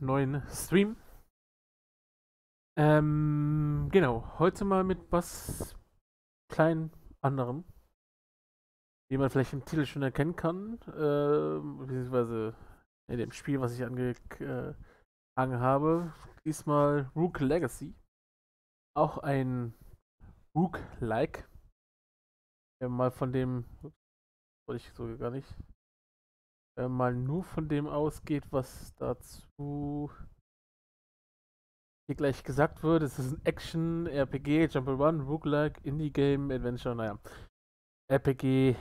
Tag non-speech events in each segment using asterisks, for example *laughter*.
neuen Stream. Ähm, genau, heute mal mit was klein anderem, wie man vielleicht im Titel schon erkennen kann, äh, beziehungsweise in dem Spiel, was ich angehangen habe. Diesmal Rook Legacy. Auch ein Rook-like. Man mal von dem, wollte ich so gar nicht, man mal nur von dem ausgeht, was dazu hier gleich gesagt wird, es ist ein Action, RPG, Jump'n'Run, Roguelike, Indie-Game, Adventure, naja. RPG,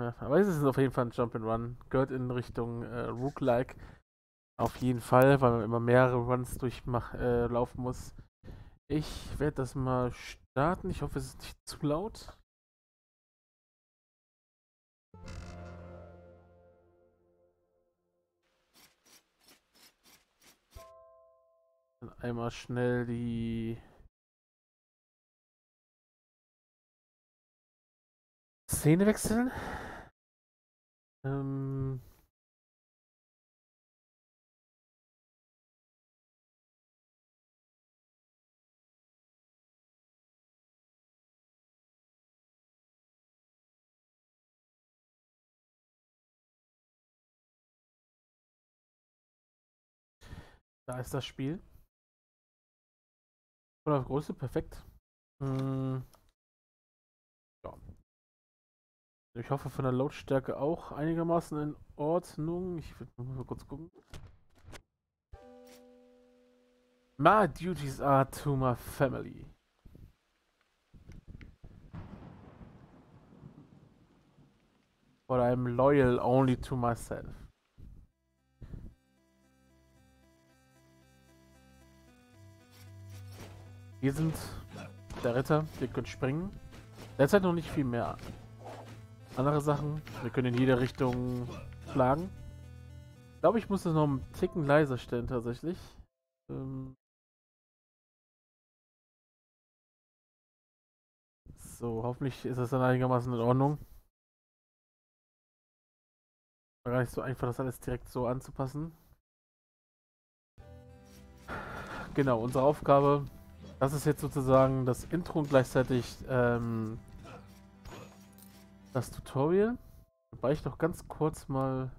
ja, aber es ist auf jeden Fall ein Jump'n'Run, gehört in Richtung äh, Roguelike. Auf jeden Fall, weil man immer mehrere Runs durchlaufen äh, muss. Ich werde das mal starten. Ich hoffe, es ist nicht zu laut. Dann einmal schnell die Szene wechseln. Ähm Da ist das Spiel. Von der Größe perfekt. Hm. Ja. Ich hoffe von der Lautstärke auch einigermaßen in Ordnung. Ich will mal kurz gucken. My duties are to my family. But I'm loyal only to myself. Wir sind der Ritter, wir können springen. Derzeit noch nicht viel mehr. Andere Sachen, wir können in jede Richtung schlagen. Ich glaube, ich muss das noch einen Ticken leiser stellen tatsächlich. Ähm so, hoffentlich ist das dann einigermaßen in Ordnung. War gar nicht so einfach, das alles direkt so anzupassen. Genau, unsere Aufgabe das ist jetzt sozusagen das Intro und gleichzeitig ähm, das Tutorial. Wobei ich noch ganz kurz mal...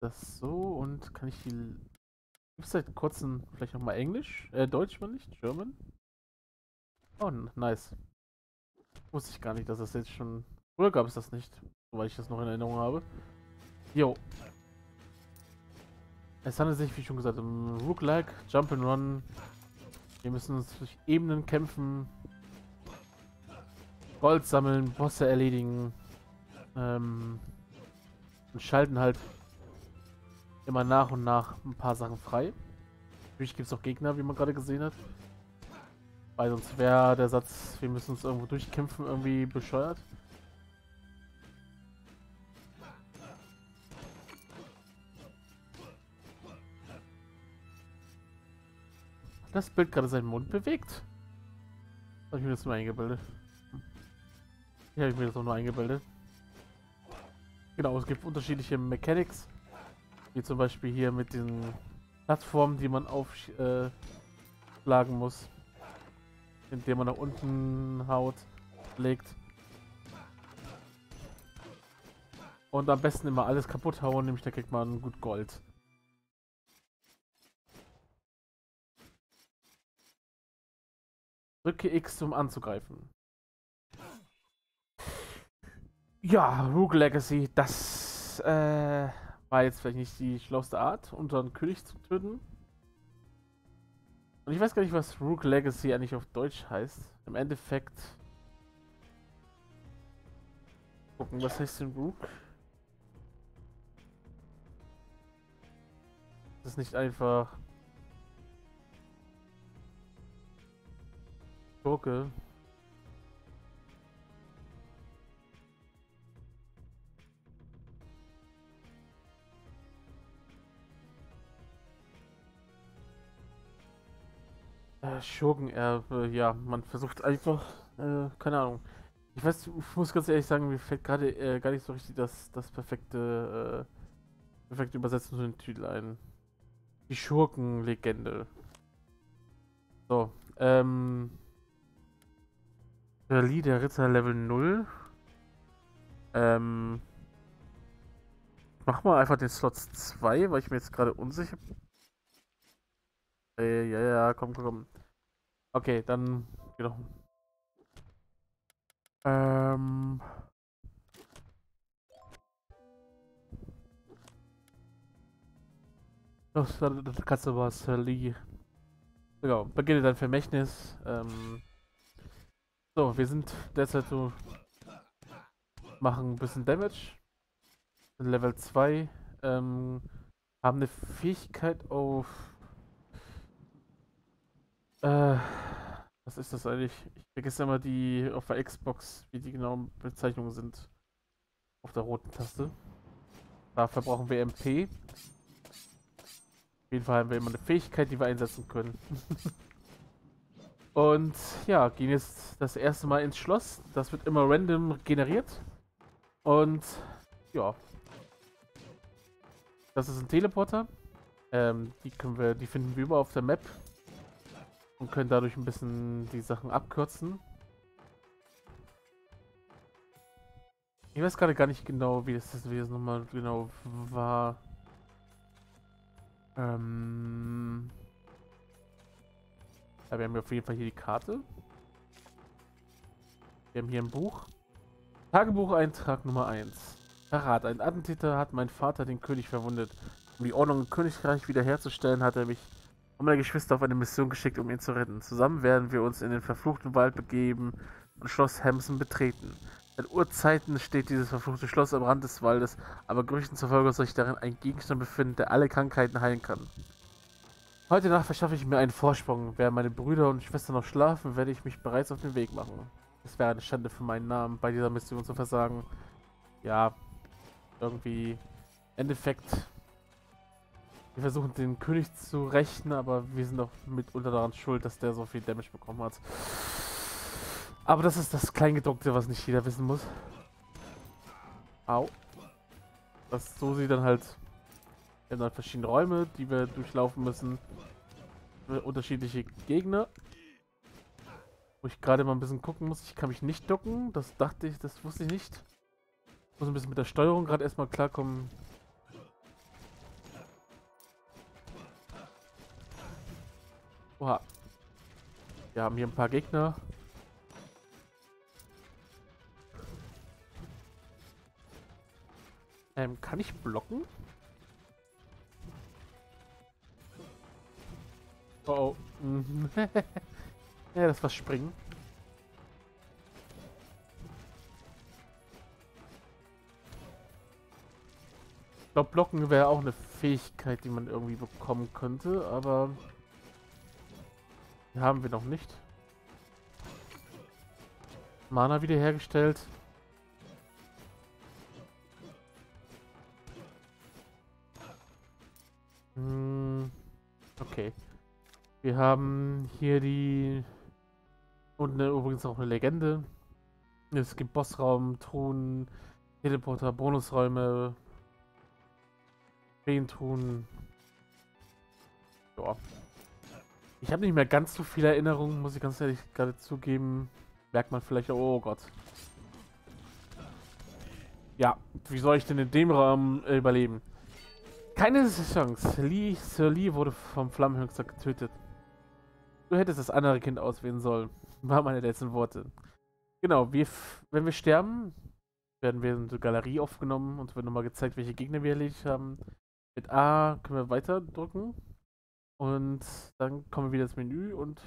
Das so und kann ich die... Gibt es seit kurzem vielleicht noch mal Englisch? Äh, Deutsch mal nicht? German? Oh, nice. Wusste ich gar nicht, dass das jetzt schon... Früher gab es das nicht, soweit ich das noch in Erinnerung habe. Jo. Es handelt sich, wie schon gesagt, um Rook-like, Jump and Run. Wir müssen uns durch Ebenen kämpfen. Gold sammeln, Bosse erledigen. Ähm, und schalten halt immer nach und nach ein paar Sachen frei. Natürlich gibt es auch Gegner, wie man gerade gesehen hat. Weil sonst wäre der Satz, wir müssen uns irgendwo durchkämpfen, irgendwie bescheuert. Das Bild gerade seinen Mund bewegt? Habe ich mir das nur eingebildet? Hier habe ich mir das auch nur eingebildet. Genau, es gibt unterschiedliche Mechanics. Wie zum Beispiel hier mit den Plattformen, die man aufschlagen äh, muss. Indem man nach unten haut, legt. Und am besten immer alles kaputt hauen, nämlich da kriegt man gut Gold. Drücke X, um anzugreifen. Ja, Rogue Legacy, das äh, war jetzt vielleicht nicht die schlauste Art, unseren König zu töten. Und ich weiß gar nicht, was Rogue Legacy eigentlich auf Deutsch heißt. Im Endeffekt... Gucken, was heißt denn Rook? Das ist nicht einfach Schurke. Äh, Schurkenerbe, ja, man versucht einfach, äh, keine Ahnung. Ich weiß, ich muss ganz ehrlich sagen, mir fällt gerade äh, gar nicht so richtig das, das perfekte, äh, perfekte Übersetzung zu den Titel ein. Die Schurkenlegende. So, ähm. Verlieh der Ritter Level 0. Ähm. Mach mal einfach den Slot 2, weil ich mir jetzt gerade unsicher bin. Äh, ja, ja, komm, komm, komm. Okay, dann genau. Ähm. Das, das kannst du was, Lee. Genau, beginne dein Vermächtnis. Ähm. So, wir sind derzeit so. Machen ein bisschen Damage. Level 2. Ähm, haben eine Fähigkeit auf. Äh, was ist das eigentlich? Ich vergesse immer die auf der Xbox, wie die genauen Bezeichnungen sind. Auf der roten Taste. Dafür brauchen wir MP. Auf jeden Fall haben wir immer eine Fähigkeit, die wir einsetzen können. *laughs* Und ja, gehen jetzt das erste Mal ins Schloss. Das wird immer random generiert. Und ja. Das ist ein Teleporter. Ähm, die können wir, die finden wir über auf der Map. Und können dadurch ein bisschen die Sachen abkürzen. Ich weiß gerade gar nicht genau, wie das, wie das nochmal genau war. Ähm... Ja, wir haben auf jeden Fall hier die Karte. Wir haben hier ein Buch. Tagebucheintrag Nummer 1. Verrat. Ein Attentäter hat meinen Vater, den König, verwundet. Um die Ordnung im Königreich wiederherzustellen, hat er mich und meine Geschwister auf eine Mission geschickt, um ihn zu retten. Zusammen werden wir uns in den verfluchten Wald begeben und Schloss Hamson betreten. Seit Urzeiten steht dieses verfluchte Schloss am Rand des Waldes, aber Gerüchten zufolge soll sich darin ein Gegenstand befinden, der alle Krankheiten heilen kann. Heute Nacht verschaffe ich mir einen Vorsprung. Während meine Brüder und Schwestern noch schlafen, werde ich mich bereits auf den Weg machen. Es wäre eine Schande für meinen Namen, bei dieser Mission zu versagen. Ja, irgendwie... Endeffekt... Wir versuchen den König zu rächen, aber wir sind doch mitunter daran schuld, dass der so viel Damage bekommen hat. Aber das ist das Kleingedruckte, was nicht jeder wissen muss. Au. Das so sieht dann halt wir haben dann verschiedene Räume, die wir durchlaufen müssen. Unterschiedliche Gegner. Wo ich gerade mal ein bisschen gucken muss. Ich kann mich nicht ducken. Das dachte ich, das wusste ich nicht. Ich muss ein bisschen mit der Steuerung gerade erstmal klarkommen. Oha. Wir haben hier ein paar Gegner. Ähm, kann ich blocken? Oh, oh. *laughs* ja, das war springen. Ich glaube, Blocken wäre auch eine Fähigkeit, die man irgendwie bekommen könnte, aber die haben wir noch nicht. Mana wiederhergestellt. Hm, okay. Wir haben hier die... Und eine, übrigens auch eine Legende. Es gibt Bossraum, Truhen, Teleporter, Bonusräume, Feentruhen. Ja. Ich habe nicht mehr ganz so viele Erinnerungen, muss ich ganz ehrlich gerade zugeben. Merkt man vielleicht, oh Gott. Ja, wie soll ich denn in dem Raum äh, überleben? Keine Chance. Lee, Sir Lee wurde vom Flammenhöchster getötet. Du hättest das andere Kind auswählen sollen. *laughs* War meine letzten Worte. Genau, wir, wenn wir sterben, werden wir in die Galerie aufgenommen und wird nochmal gezeigt, welche Gegner wir erledigt haben. Mit A können wir weiter drücken. Und dann kommen wir wieder ins Menü und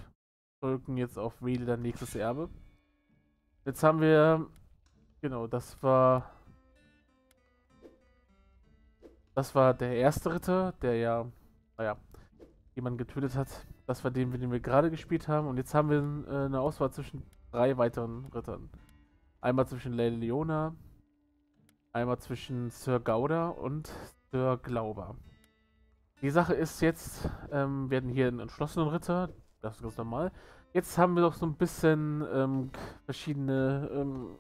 drücken jetzt auf Wähle dein nächstes Erbe. Jetzt haben wir, genau, das war, das war der erste Ritter, der ja, naja, jemanden getötet hat. Das war den, den wir gerade gespielt haben. Und jetzt haben wir äh, eine Auswahl zwischen drei weiteren Rittern. Einmal zwischen Lady Leona, einmal zwischen Sir Gauda und Sir Glauber. Die Sache ist jetzt, ähm, werden hier einen entschlossenen Ritter, das ist ganz normal. Jetzt haben wir doch so ein bisschen ähm, verschiedene, ähm,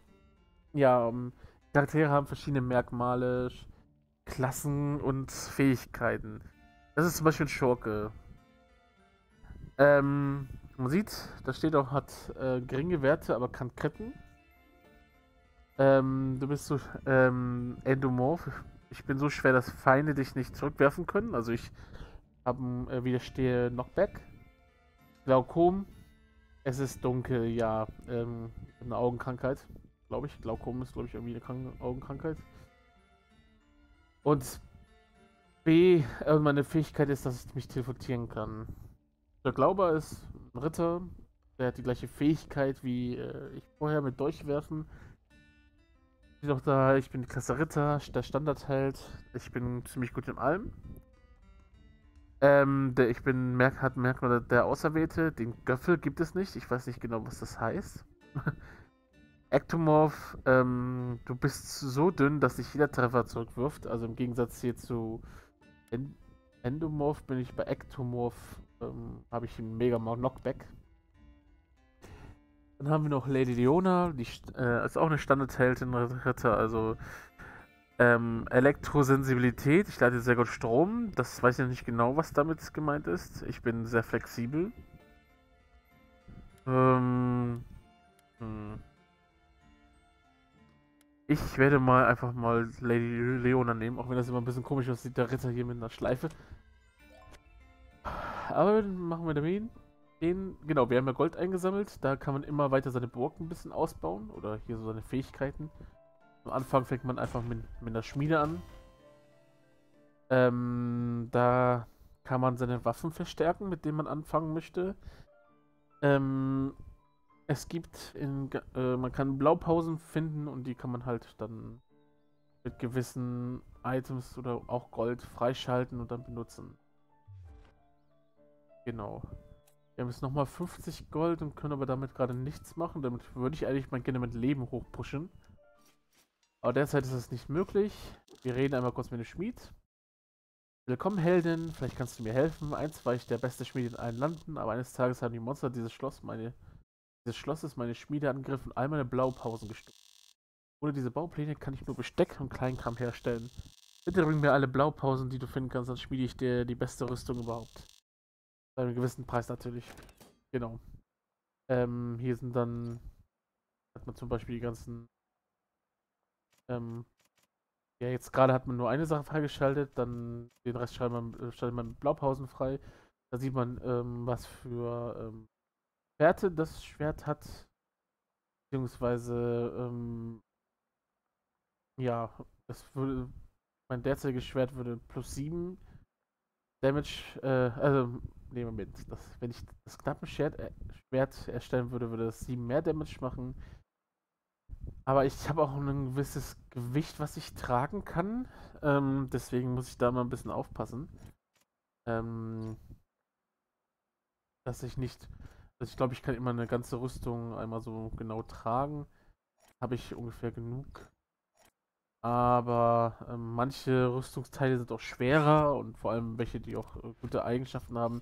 ja, ähm, Charaktere haben verschiedene Merkmale, Klassen und Fähigkeiten. Das ist zum Beispiel ein Schurke. Ähm, man sieht, da steht auch, hat äh, geringe Werte, aber kann kritten. Ähm, du bist so ähm, endomorph. Ich bin so schwer, dass Feinde dich nicht zurückwerfen können. Also ich habe äh, widerstehe Knockback. Glaukom. Es ist dunkel, ja. Ähm, eine Augenkrankheit, glaube ich. Glaukom ist, glaube ich, irgendwie eine Krank Augenkrankheit. Und B, äh, meine Fähigkeit ist, dass ich mich teleportieren kann. Der Glauber ist ein Ritter. Der hat die gleiche Fähigkeit wie äh, ich vorher mit Durchwerfen steht auch da, ich bin Klasse Ritter, der Standardheld. Ich bin ziemlich gut in allem. Ähm, der, ich bin, merk, hat Merkmal der Auserwählte. Den Göffel gibt es nicht. Ich weiß nicht genau, was das heißt. *laughs* Ectomorph, ähm, du bist so dünn, dass dich jeder Treffer zurückwirft. Also im Gegensatz hier zu Endomorph bin ich bei Ectomorph, ähm, habe ich einen mega Knockback. Dann haben wir noch Lady Leona, die äh, ist auch eine Standardheldin Ritter, also ähm, Elektrosensibilität, ich leite sehr gut Strom, das weiß ich nicht genau, was damit gemeint ist. Ich bin sehr flexibel. Ähm, hm. Ich werde mal einfach mal Lady Leona nehmen, auch wenn das immer ein bisschen komisch aussieht, der Ritter hier mit einer Schleife. Aber machen wir den. Den, genau, wir haben ja Gold eingesammelt. Da kann man immer weiter seine Burg ein bisschen ausbauen. Oder hier so seine Fähigkeiten. Am Anfang fängt man einfach mit, mit einer Schmiede an. Ähm, da kann man seine Waffen verstärken, mit denen man anfangen möchte. Ähm, es gibt in, äh, man kann Blaupausen finden und die kann man halt dann mit gewissen Items oder auch Gold freischalten und dann benutzen. Genau. Wir haben jetzt nochmal 50 Gold und können aber damit gerade nichts machen. Damit würde ich eigentlich mal gerne mit Leben hochpushen. Aber derzeit ist das nicht möglich. Wir reden einmal kurz mit dem Schmied. Willkommen, Heldin. Vielleicht kannst du mir helfen. Eins war ich der beste Schmied in allen Landen, aber eines Tages haben die Monster dieses Schloss meine dieses Schlosses meine Schmiede angegriffen und all meine Blaupausen gestört. Ohne diese Baupläne kann ich nur Besteck und Kleinkram herstellen. Bitte bring mir alle Blaupausen, die du finden kannst, dann schmiede ich dir die beste Rüstung überhaupt. Bei einem gewissen Preis natürlich. Genau. Ähm, hier sind dann, hat man zum Beispiel die ganzen, ähm, ja, jetzt gerade hat man nur eine Sache freigeschaltet, dann den Rest schaltet man, äh, schaltet man mit Blaupausen frei. Da sieht man, ähm, was für ähm, Werte das Schwert hat. Beziehungsweise, ähm, ja, das würde, mein derzeitiges Schwert würde plus 7 Damage, äh, also Nee, Moment. Das, wenn ich das Knappenschwert äh, Schwert erstellen würde, würde das 7 mehr Damage machen. Aber ich habe auch ein gewisses Gewicht, was ich tragen kann. Ähm, deswegen muss ich da mal ein bisschen aufpassen. Ähm, dass ich nicht. Also ich glaube, ich kann immer eine ganze Rüstung einmal so genau tragen. Habe ich ungefähr genug. Aber ähm, manche Rüstungsteile sind auch schwerer und vor allem welche, die auch äh, gute Eigenschaften haben,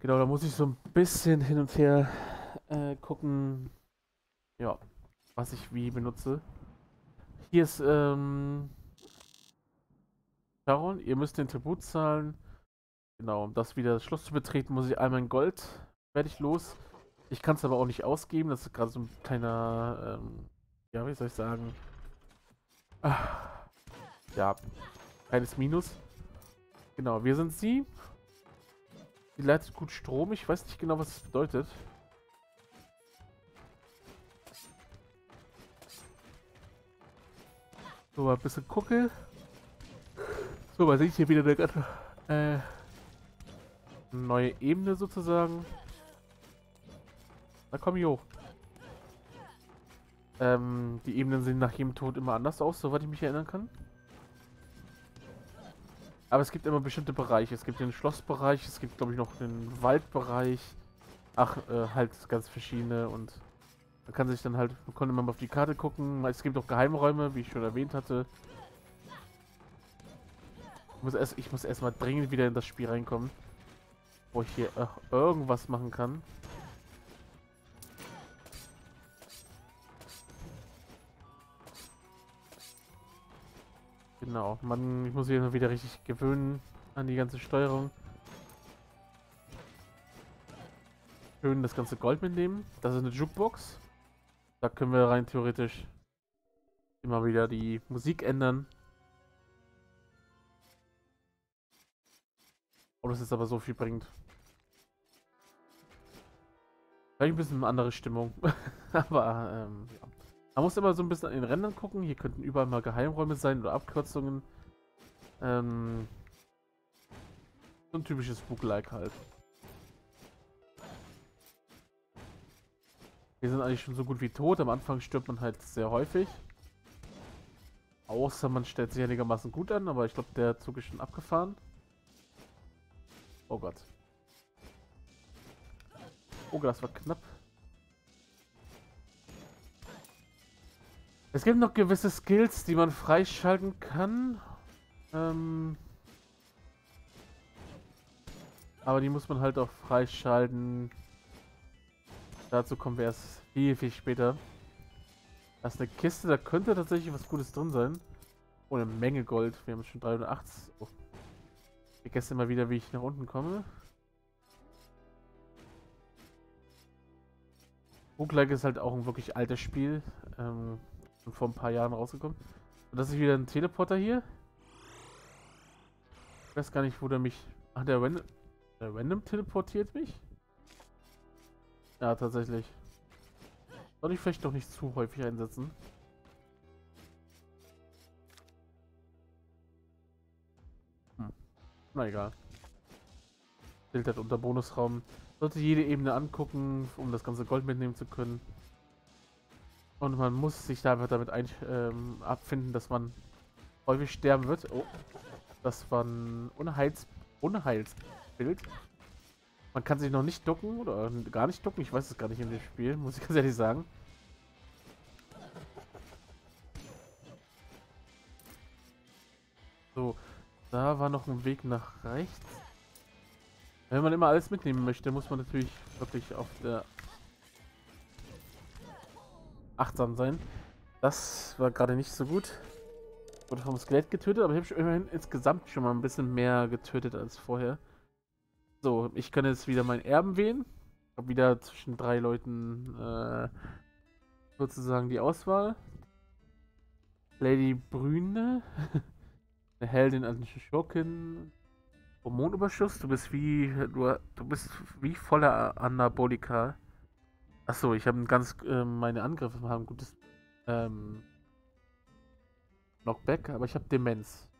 Genau, da muss ich so ein bisschen hin und her äh, gucken, ja, was ich wie benutze. Hier ist, ähm, Sharon, ihr müsst den Tribut zahlen. Genau, um das wieder das Schloss zu betreten, muss ich einmal in Gold fertig los. Ich kann es aber auch nicht ausgeben, das ist gerade so ein kleiner, ähm, ja, wie soll ich sagen, ah, ja, kleines Minus. Genau, wir sind sie. Die leitet gut Strom. Ich weiß nicht genau, was das bedeutet. So, mal ein bisschen gucke. So, man sieht hier wieder eine äh, neue Ebene sozusagen. Da komm ich hoch. Ähm, die Ebenen sehen nach jedem Tod immer anders aus, soweit ich mich erinnern kann. Aber es gibt immer bestimmte Bereiche. Es gibt den Schlossbereich, es gibt, glaube ich, noch den Waldbereich. Ach, äh, halt ganz verschiedene und man kann sich dann halt, man konnte immer mal auf die Karte gucken. Es gibt auch Geheimräume, wie ich schon erwähnt hatte. Ich muss erst, ich muss erstmal dringend wieder in das Spiel reinkommen. Wo ich hier äh, irgendwas machen kann. Genau, man, ich muss mich immer wieder richtig gewöhnen an die ganze Steuerung. Schön das ganze Gold mitnehmen. Das ist eine Jukebox. Da können wir rein theoretisch immer wieder die Musik ändern. Ob das jetzt aber so viel bringt. Vielleicht ein bisschen eine andere Stimmung. *laughs* aber, ähm, ja. Man muss immer so ein bisschen an den Rändern gucken. Hier könnten überall mal Geheimräume sein oder Abkürzungen. Ähm, so ein typisches Spook-like halt. Wir sind eigentlich schon so gut wie tot. Am Anfang stirbt man halt sehr häufig. Außer man stellt sich einigermaßen gut an, aber ich glaube, der Zug ist schon abgefahren. Oh Gott. Oh Gott, das war knapp. Es gibt noch gewisse Skills, die man freischalten kann. Ähm aber die muss man halt auch freischalten. Dazu kommen wir erst viel, viel später. Das ist eine Kiste, da könnte tatsächlich was Gutes drin sein. Oh, eine Menge Gold. Wir haben schon 380. Oh. Ich vergesse immer wieder, wie ich nach unten komme. Roguelike ist halt auch ein wirklich altes Spiel. Ähm, vor ein paar Jahren rausgekommen. Und das ist wieder ein Teleporter hier. Ich weiß gar nicht, wo der mich... Ach, der Random, der Random teleportiert mich? Ja, tatsächlich. Soll ich vielleicht doch nicht zu häufig einsetzen? Hm. Na egal. Filtert unter Bonusraum. Sollte jede Ebene angucken, um das ganze Gold mitnehmen zu können. Und man muss sich da einfach damit ein, ähm, abfinden, dass man häufig sterben wird. Oh, das war ein Unheils Unheilsbild. Man kann sich noch nicht ducken oder gar nicht ducken. Ich weiß es gar nicht in dem Spiel, muss ich ganz ehrlich sagen. So, da war noch ein Weg nach rechts. Wenn man immer alles mitnehmen möchte, muss man natürlich wirklich auf der achtsam sein. Das war gerade nicht so gut. Wurde vom Skelett getötet, aber ich habe immerhin insgesamt schon mal ein bisschen mehr getötet als vorher. So, ich kann jetzt wieder meinen Erben wählen. Ich habe wieder zwischen drei Leuten äh, sozusagen die Auswahl. Lady Brüne, *laughs* eine Heldin als Schurkin, Hormonüberschuss, du bist wie du, du bist wie voller Anabolika. Achso, ich habe ganz äh, meine Angriffe haben gutes ähm, Knockback, aber ich habe Demenz.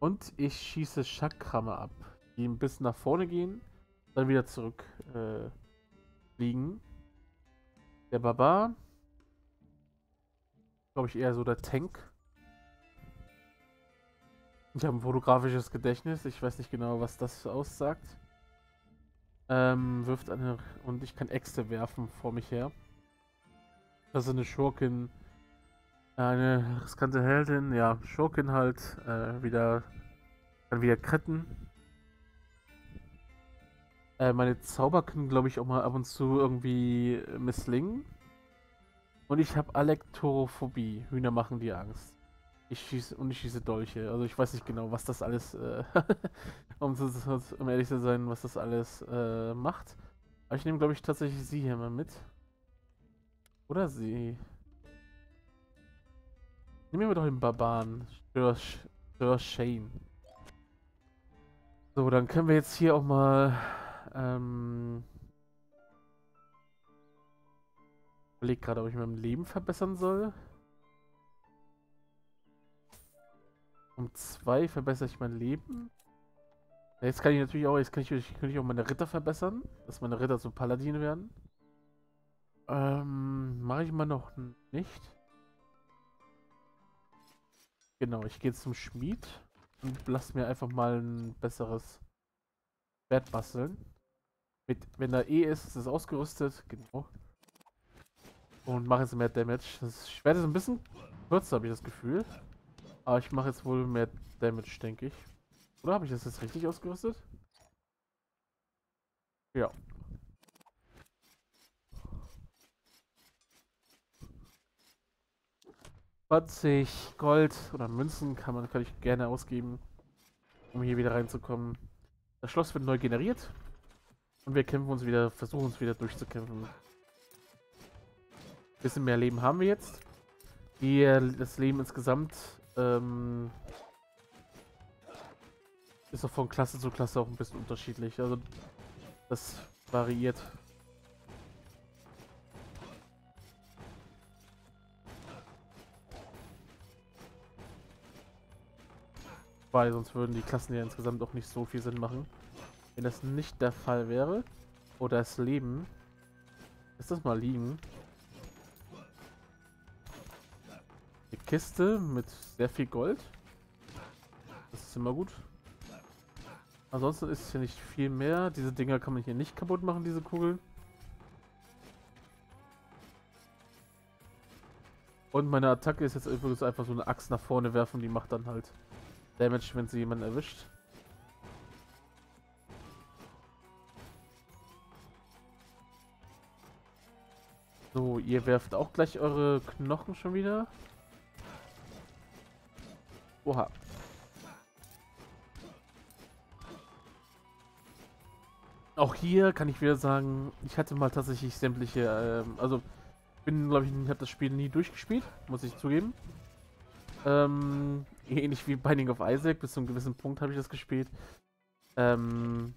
Und ich schieße Chakrame ab, die ein bisschen nach vorne gehen, dann wieder zurück äh, fliegen. Der Barbar, glaube ich eher so der Tank. Ich habe ein fotografisches Gedächtnis, ich weiß nicht genau, was das aussagt. Ähm, wirft eine. Und ich kann Äxte werfen vor mich her. Das ist eine Schurkin. Eine riskante Heldin. Ja, Schurkin halt. Äh, wieder. Kann wieder kritten. Äh, meine Zauber können, glaube ich, auch mal ab und zu irgendwie misslingen. Und ich habe Alektorophobie. Hühner machen dir Angst. Ich schieße und ich schieße Dolche. Also ich weiß nicht genau, was das alles, äh, *laughs* um, um, ehrlich zu sein, was das alles äh, macht. Aber ich nehme, glaube ich, tatsächlich sie hier mal mit. Oder sie. Nehmen wir doch den Barbaren. Stör Shane. So, dann können wir jetzt hier auch mal, ähm... Überlege gerade, ob ich mein Leben verbessern soll. Um zwei verbessere ich mein Leben. Jetzt kann ich natürlich auch, jetzt kann ich, kann ich auch meine Ritter verbessern, dass meine Ritter zu Paladine werden. Ähm, mache ich mal noch nicht. Genau, ich gehe zum Schmied und lass mir einfach mal ein besseres Schwert basteln. Mit, wenn da E ist, ist es ausgerüstet, genau. Und mache jetzt mehr Damage. Das Schwert ist ein bisschen kürzer, habe ich das Gefühl. Aber ich mache jetzt wohl mehr Damage, denke ich. Oder habe ich das jetzt richtig ausgerüstet? Ja. 20 Gold oder Münzen kann man kann ich gerne ausgeben, um hier wieder reinzukommen. Das Schloss wird neu generiert und wir kämpfen uns wieder, versuchen uns wieder durchzukämpfen. Ein bisschen mehr Leben haben wir jetzt. Die, das Leben insgesamt ähm, ist auch von Klasse zu Klasse auch ein bisschen unterschiedlich. Also das variiert Weil sonst würden die Klassen ja insgesamt auch nicht so viel Sinn machen. Wenn das nicht der Fall wäre, oder das Leben, ist das mal liegen. Kiste mit sehr viel Gold. Das ist immer gut. Ansonsten ist hier nicht viel mehr. Diese Dinger kann man hier nicht kaputt machen, diese Kugeln. Und meine Attacke ist jetzt übrigens einfach so eine Axt nach vorne werfen, die macht dann halt Damage, wenn sie jemanden erwischt. So, ihr werft auch gleich eure Knochen schon wieder. Oha. Auch hier kann ich wieder sagen, ich hatte mal tatsächlich sämtliche, ähm, also bin, glaube ich, habe das Spiel nie durchgespielt, muss ich zugeben. Ähm, ähnlich wie Binding of Isaac, bis zu einem gewissen Punkt habe ich das gespielt. Ähm,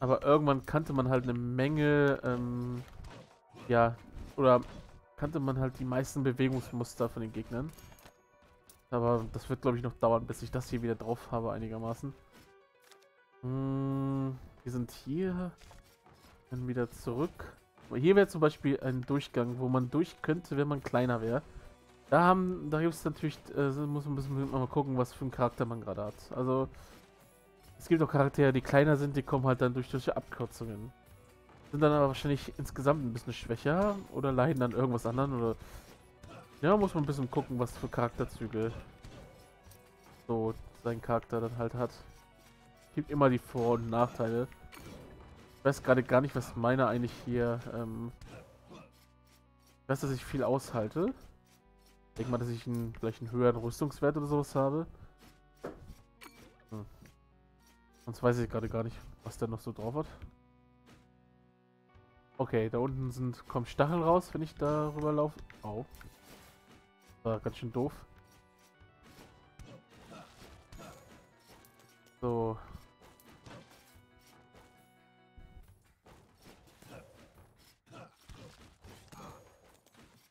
aber irgendwann kannte man halt eine Menge, ähm, ja, oder kannte man halt die meisten Bewegungsmuster von den Gegnern. Aber das wird, glaube ich, noch dauern, bis ich das hier wieder drauf habe, einigermaßen. Hm, wir sind hier. Dann wieder zurück. Hier wäre zum Beispiel ein Durchgang, wo man durch könnte, wenn man kleiner wäre. Da haben, da gibt es natürlich, äh, muss man, muss mal gucken, was für einen Charakter man gerade hat. Also, es gibt auch Charaktere, die kleiner sind, die kommen halt dann durch solche Abkürzungen. Sind dann aber wahrscheinlich insgesamt ein bisschen schwächer oder leiden an irgendwas anderem oder... Ja, muss man ein bisschen gucken, was für Charakterzüge so sein Charakter dann halt hat. Gibt immer die Vor- und Nachteile. Ich weiß gerade gar nicht, was meiner eigentlich hier... Ähm ich weiß, dass ich viel aushalte. Ich denke mal, dass ich einen, vielleicht einen höheren Rüstungswert oder sowas habe. Hm. Sonst weiß ich gerade gar nicht, was der noch so drauf hat. Okay, da unten sind kommen Stacheln raus, wenn ich da rüber laufe. Oh. War ganz schön doof. So,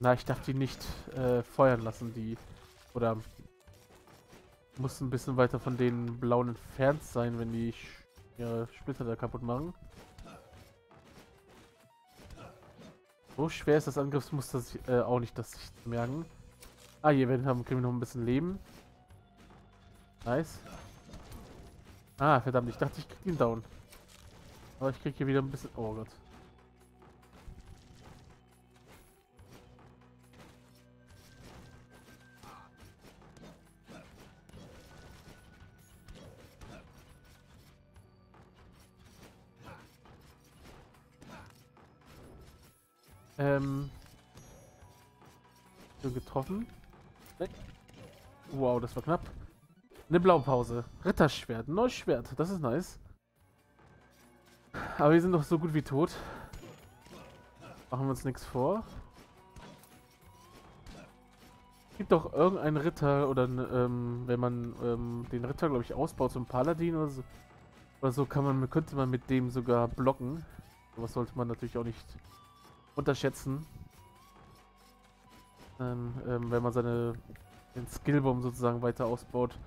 Na, ich darf die nicht äh, feuern lassen, die... Oder... Muss ein bisschen weiter von den blauen entfernt sein, wenn die ihre Splitter da kaputt machen. So schwer ist das Angriffsmuster äh, auch nicht, dass ich merken. Ah, hier werden haben, kriegen wir noch ein bisschen Leben. Nice. Ah, verdammt, ich dachte, ich krieg ihn down. Aber ich krieg hier wieder ein bisschen... Oh Gott. Ähm. So getroffen. Weg. Wow, das war knapp. Eine Blaupause. Ritterschwert. Neues Schwert. Das ist nice. Aber wir sind doch so gut wie tot. Machen wir uns nichts vor. Gibt doch irgendeinen Ritter oder ähm, wenn man ähm, den Ritter, glaube ich, ausbaut zum Paladin oder so, oder so kann man, könnte man mit dem sogar blocken. Was sollte man natürlich auch nicht unterschätzen. Ähm, ähm, wenn man seine den Skillbaum sozusagen weiter ausbaut,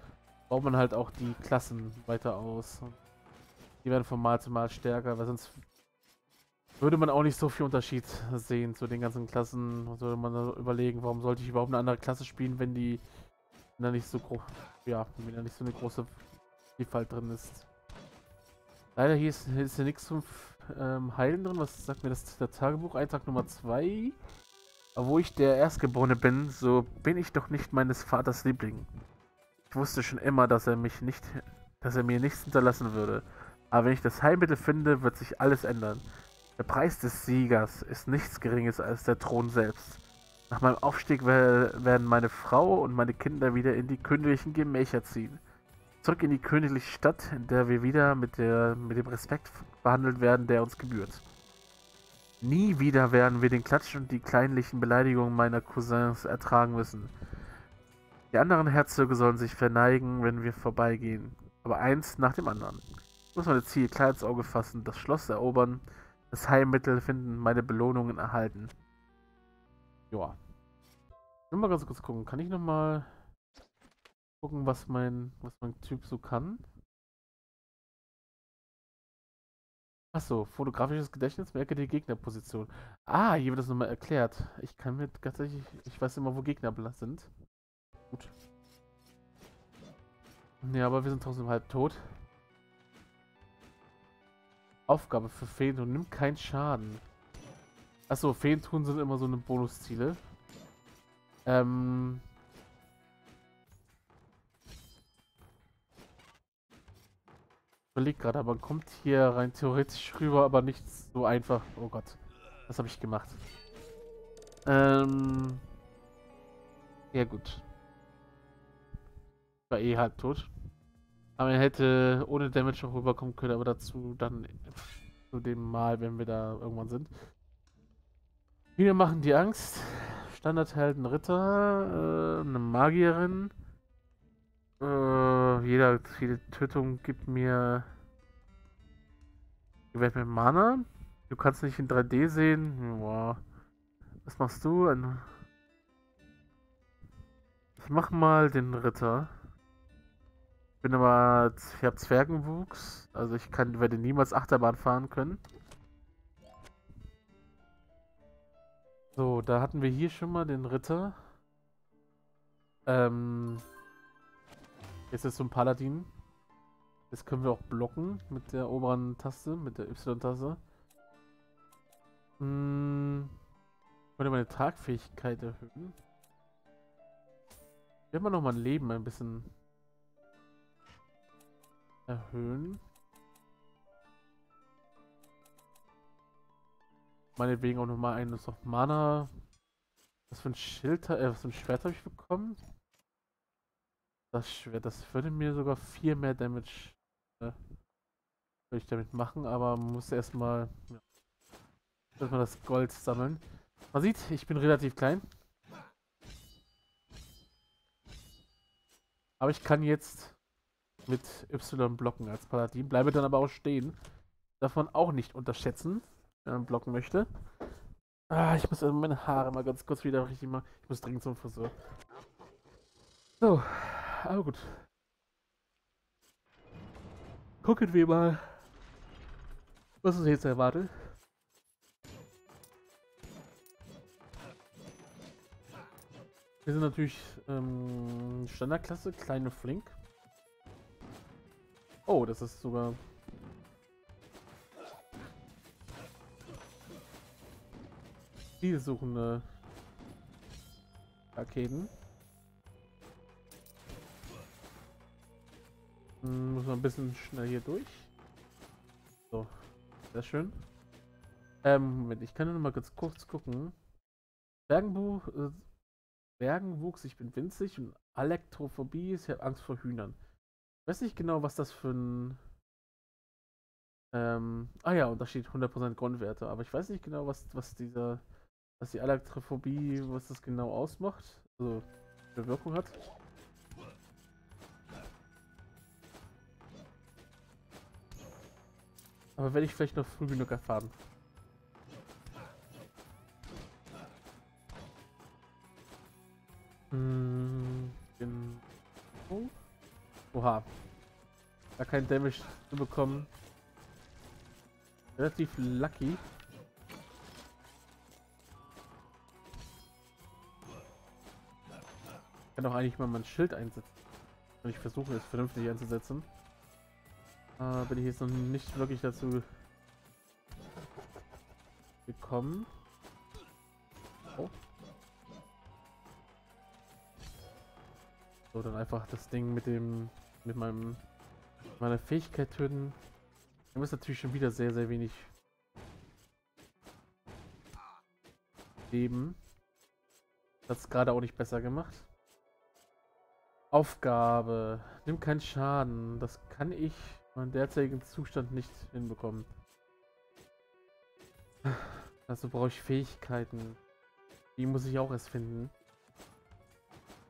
baut man halt auch die Klassen weiter aus. Die werden von Mal zu Mal stärker, weil sonst würde man auch nicht so viel Unterschied sehen zu den ganzen Klassen. Sollte man überlegen, warum sollte ich überhaupt eine andere Klasse spielen, wenn die wenn da nicht so groß, ja, wenn da nicht so eine große Vielfalt drin ist. Leider hier ist, hier ist ja nichts zum ähm, Heilen drin. Was sagt mir das der Tagebuch? Eintrag Nummer 2. Wo ich der Erstgeborene bin, so bin ich doch nicht meines Vaters Liebling. Ich wusste schon immer, dass er mich nicht, dass er mir nichts hinterlassen würde. Aber wenn ich das Heilmittel finde, wird sich alles ändern. Der Preis des Siegers ist nichts Geringes als der Thron selbst. Nach meinem Aufstieg werden meine Frau und meine Kinder wieder in die königlichen Gemächer ziehen. Zurück in die königliche Stadt, in der wir wieder mit, der, mit dem Respekt behandelt werden, der uns gebührt. Nie wieder werden wir den Klatsch und die kleinlichen Beleidigungen meiner Cousins ertragen müssen. Die anderen Herzöge sollen sich verneigen, wenn wir vorbeigehen. Aber eins nach dem anderen. Ich muss meine Ziele klar ins Auge fassen, das Schloss erobern, das Heilmittel finden, meine Belohnungen erhalten. Joa. Nur mal ganz kurz gucken. Kann ich nochmal gucken, was mein, was mein Typ so kann? Achso, fotografisches Gedächtnis, merke die Gegnerposition. Ah, hier wird das nochmal erklärt. Ich kann mir tatsächlich, ich weiß immer, wo Gegner sind. Gut. Ja, aber wir sind trotzdem halb tot. Aufgabe für Feen nimm keinen Schaden. Achso, Feen tun sind immer so eine Bonusziele. Ähm. Ich überleg gerade, aber man kommt hier rein theoretisch rüber, aber nicht so einfach. Oh Gott. Was habe ich gemacht? Ähm. Ja gut. War eh halb tot. Aber er hätte ohne Damage auch rüberkommen können, aber dazu dann zu dem Mal, wenn wir da irgendwann sind. Wir machen die Angst. Standardhelden Ritter, äh, eine Magierin. Äh, jeder, jede Tötung gibt mir gewährt mir Mana. Du kannst nicht in 3D sehen. Wow. Was machst du? Ich mach mal den Ritter. Ich bin aber. Ich habe Zwergenwuchs. Also ich kann, werde niemals Achterbahn fahren können. So, da hatten wir hier schon mal den Ritter. Ähm, jetzt ist so ein Paladin. Jetzt können wir auch blocken mit der oberen Taste, mit der Y-Taste. Hm, ich wollte meine Tragfähigkeit erhöhen. Werde mal noch mein Leben ein bisschen erhöhen. meinetwegen auch nochmal ein noch Mana. Was für ein Schild, äh, was für ein Schwert habe ich bekommen? Das Schwert, das würde mir sogar viel mehr Damage äh, würde ich damit machen, aber man muss erstmal ja, erstmal das Gold sammeln. Man sieht, ich bin relativ klein. Aber ich kann jetzt mit Y blocken als Paladin, bleibe dann aber auch stehen. Darf man auch nicht unterschätzen äh, blocken möchte. Ah, ich muss meine Haare mal ganz kurz wieder richtig machen. Ich muss dringend zum Friseur. So, aber gut. Gucken wir mal, was uns jetzt erwartet. Wir sind natürlich ähm, Standardklasse, kleine Flink. Oh, das ist sogar zielsuchende Raketen. Muss man ein bisschen schnell hier durch. So, sehr schön. Ähm, Moment, ich kann nur mal ganz kurz gucken. Bergenbuch, äh, Bergenwuchs, ich bin winzig und Elektrophobie, ich habe Angst vor Hühnern. Ich weiß nicht genau, was das für ein... Ähm, ah ja, und da steht 100% Grundwerte, aber ich weiß nicht genau, was, was dieser was die Elektrophobie, was das genau ausmacht, also eine Wirkung hat. Aber werde ich vielleicht noch früh genug erfahren. Hm. Oha. Da kein Damage zu bekommen. Relativ lucky. kann doch eigentlich mal mein Schild einsetzen. Und ich versuche es vernünftig einzusetzen. Äh, bin ich jetzt noch nicht wirklich dazu gekommen. Oh. So, dann einfach das Ding mit dem, mit meinem, meiner Fähigkeit töten. Wir müssen natürlich schon wieder sehr, sehr wenig Leben. Hat es gerade auch nicht besser gemacht. Aufgabe. Nimm keinen Schaden. Das kann ich meinen derzeitigen Zustand nicht hinbekommen. Also brauche ich Fähigkeiten. Die muss ich auch erst finden.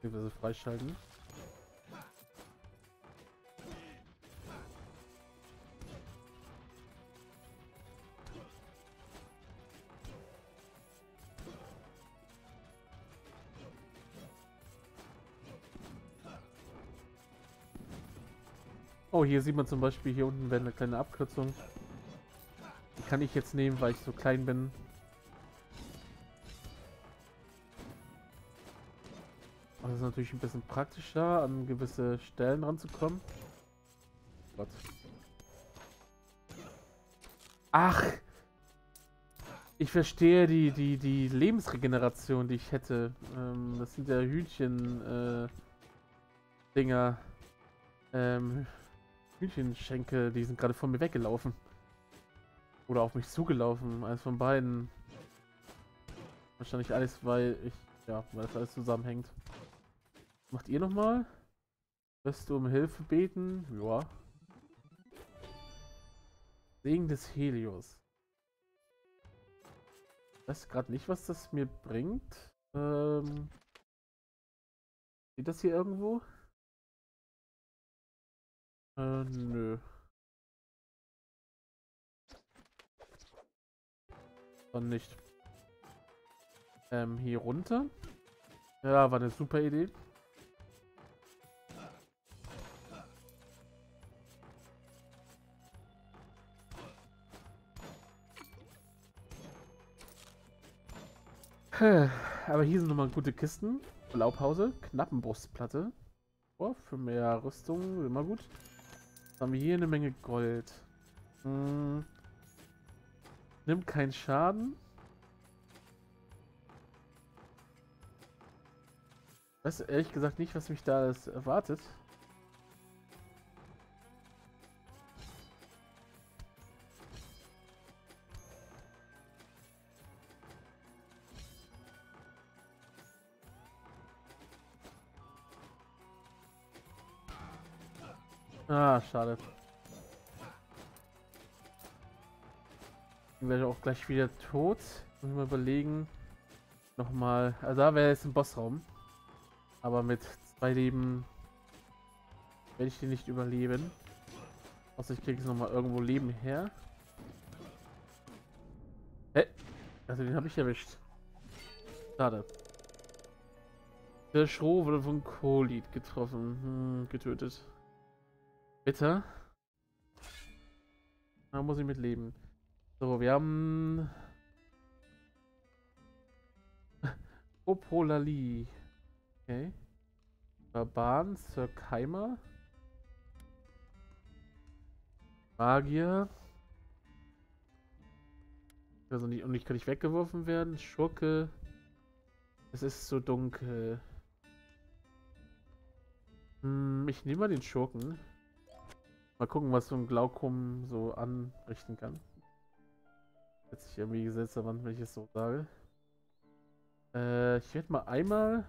Beziehungsweise freischalten. Oh, hier sieht man zum Beispiel, hier unten wäre eine kleine Abkürzung. Die kann ich jetzt nehmen, weil ich so klein bin. Das ist natürlich ein bisschen praktischer, an gewisse Stellen ranzukommen. Gott. Ach! Ich verstehe die, die, die Lebensregeneration, die ich hätte. Ähm, das sind ja Hühnchen, äh, Dinger. Ähm, Hühnchenschenke, die sind gerade von mir weggelaufen. Oder auf mich zugelaufen, eines von beiden. Wahrscheinlich alles, weil ich, ja, weil das alles zusammenhängt. Macht ihr nochmal? Wirst du um Hilfe beten? Ja. Segen des Helios. Ich weiß gerade nicht, was das mir bringt. Ähm, Sieht das hier irgendwo? Äh, nö. Dann nicht. Ähm, hier runter. Ja, war eine super Idee. Aber hier sind nochmal gute Kisten. Blaupause, Knappenbrustplatte. Oh, für mehr Rüstung, immer gut. Dann haben wir hier eine Menge Gold. Hm. Nimmt keinen Schaden. Weiß ehrlich gesagt nicht, was mich da erwartet. Ah, schade. Dann wäre ich auch gleich wieder tot. Muss ich mal überlegen. Nochmal. Also da wäre jetzt ein Bossraum. Aber mit zwei Leben werde ich den nicht überleben. Außer ich kriege jetzt nochmal irgendwo Leben her. Hä? Also den habe ich erwischt. Schade. Der Schroh wurde von Kolit getroffen. Hm, getötet. Bitte? Da muss ich mit leben. So, wir haben... *laughs* Opolali. Okay. Barbaren, Sir Keimer. Magier. Also nicht, und ich kann nicht weggeworfen werden. Schurke. Es ist so dunkel. Hm, ich nehme mal den Schurken. Mal gucken, was so ein Glaukom so anrichten kann. Jetzt sich irgendwie gesetzt wenn ich es so sage. Äh, ich werde mal einmal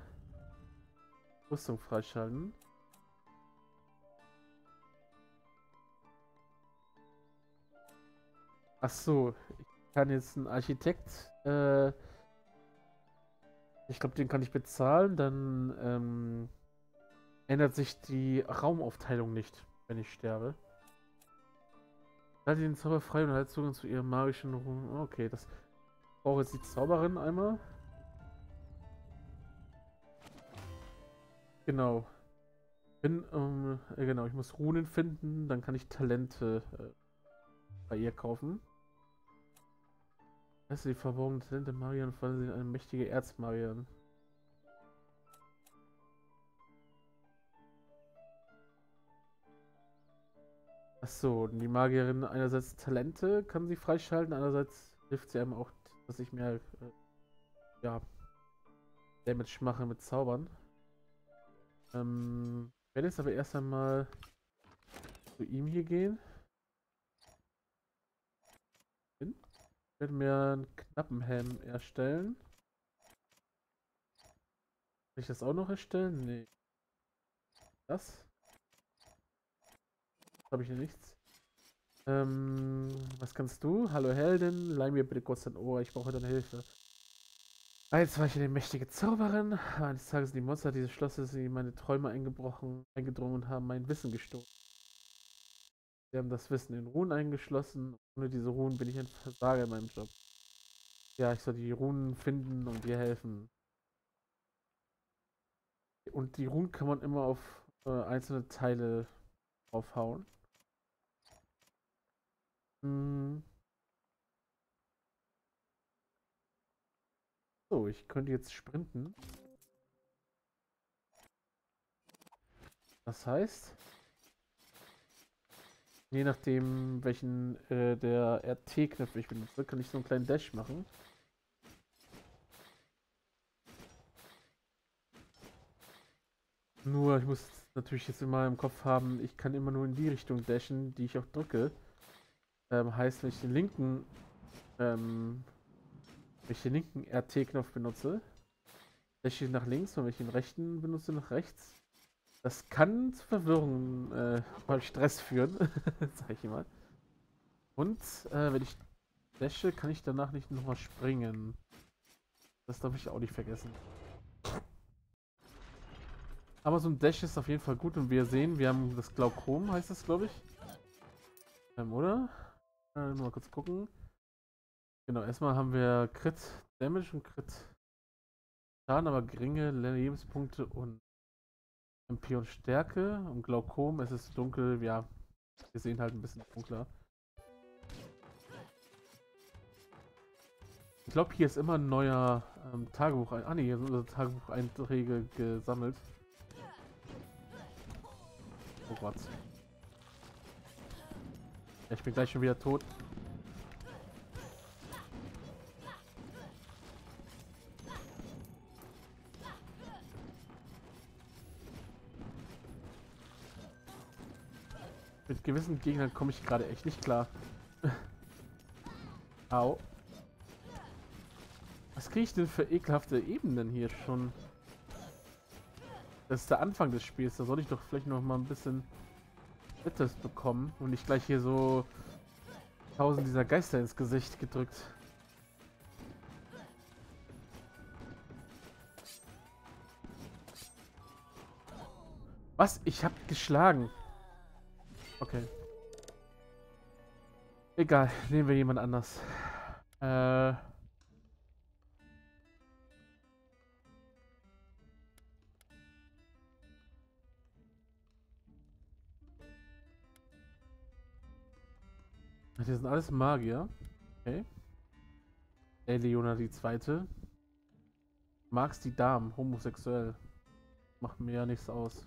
Rüstung freischalten. Ach so, ich kann jetzt einen Architekt, äh, ich glaube, den kann ich bezahlen, dann ähm, ändert sich die Raumaufteilung nicht wenn ich sterbe. Halte den Zauber frei und halt Zugang zu ihrem magischen Ruhm. Okay, das brauche jetzt die Zauberin einmal. Genau. Bin, ähm, äh, genau, ich muss Runen finden, dann kann ich Talente äh, bei ihr kaufen. Das ist die verborgenen Talente Marian, falls sie eine mächtige Erzmarian. Achso, die Magierin einerseits Talente kann sie freischalten, andererseits hilft sie einem auch, dass ich mehr äh, ja, Damage mache mit Zaubern. Ähm, ich werde jetzt aber erst einmal zu ihm hier gehen. Ich werde mir einen knappen Helm erstellen. Kann ich das auch noch erstellen? Nee. Das? Habe ich hier nichts. Ähm, was kannst du? Hallo Heldin, leih mir bitte kurz dein Ohr, ich brauche deine Hilfe. Einst war ich eine mächtige Zauberin. Eines Tages sind die Monster dieses Schlosses in meine Träume eingebrochen, eingedrungen und haben mein Wissen gestohlen. Sie haben das Wissen in Runen eingeschlossen. Ohne diese Runen bin ich ein Versager in meinem Job. Ja, ich soll die Runen finden und dir helfen. Und die Runen kann man immer auf äh, einzelne Teile aufhauen. Hm. So, ich könnte jetzt sprinten. Das heißt, je nachdem, welchen äh, der RT-Knopf ich benutze, kann ich so einen kleinen Dash machen. Nur, ich muss natürlich jetzt immer im Kopf haben, ich kann immer nur in die Richtung dashen, die ich auch drücke. Ähm, heißt, wenn ich den linken, ähm, wenn ich den linken RT-Knopf benutze, ich nach links und wenn ich den rechten benutze, nach rechts. Das kann zu Verwirrung, äh, mal Stress führen, *laughs* sag ich mal. Und, äh, wenn ich dashe, kann ich danach nicht nochmal springen. Das darf ich auch nicht vergessen. Aber so ein Dash ist auf jeden Fall gut und wir sehen, wir haben das Glaukom, heißt das, glaube ich. Ähm, oder? Äh, mal kurz gucken. Genau, erstmal haben wir Crit Damage und Crit Schaden, aber geringe Lebenspunkte und MP und Stärke. Und Glaukom, es ist dunkel, ja, wir sehen halt ein bisschen dunkler. Ich glaube, hier ist immer ein neuer ähm, Tagebuch, ah ne, hier sind Tagebucheinträge gesammelt. Oh Gott. Ich bin gleich schon wieder tot. Mit gewissen Gegnern komme ich gerade echt nicht klar. *laughs* Au. Was kriege ich denn für ekelhafte Ebenen hier schon? Das ist der Anfang des Spiels. Da soll ich doch vielleicht noch mal ein bisschen Nettes bekommen und nicht gleich hier so tausend dieser Geister ins Gesicht gedrückt. Was? Ich hab geschlagen. Okay. Egal, nehmen wir jemand anders. Äh... Die sind alles Magier. Okay. Eleona die zweite. Magst die Damen, homosexuell. Macht mir ja nichts aus.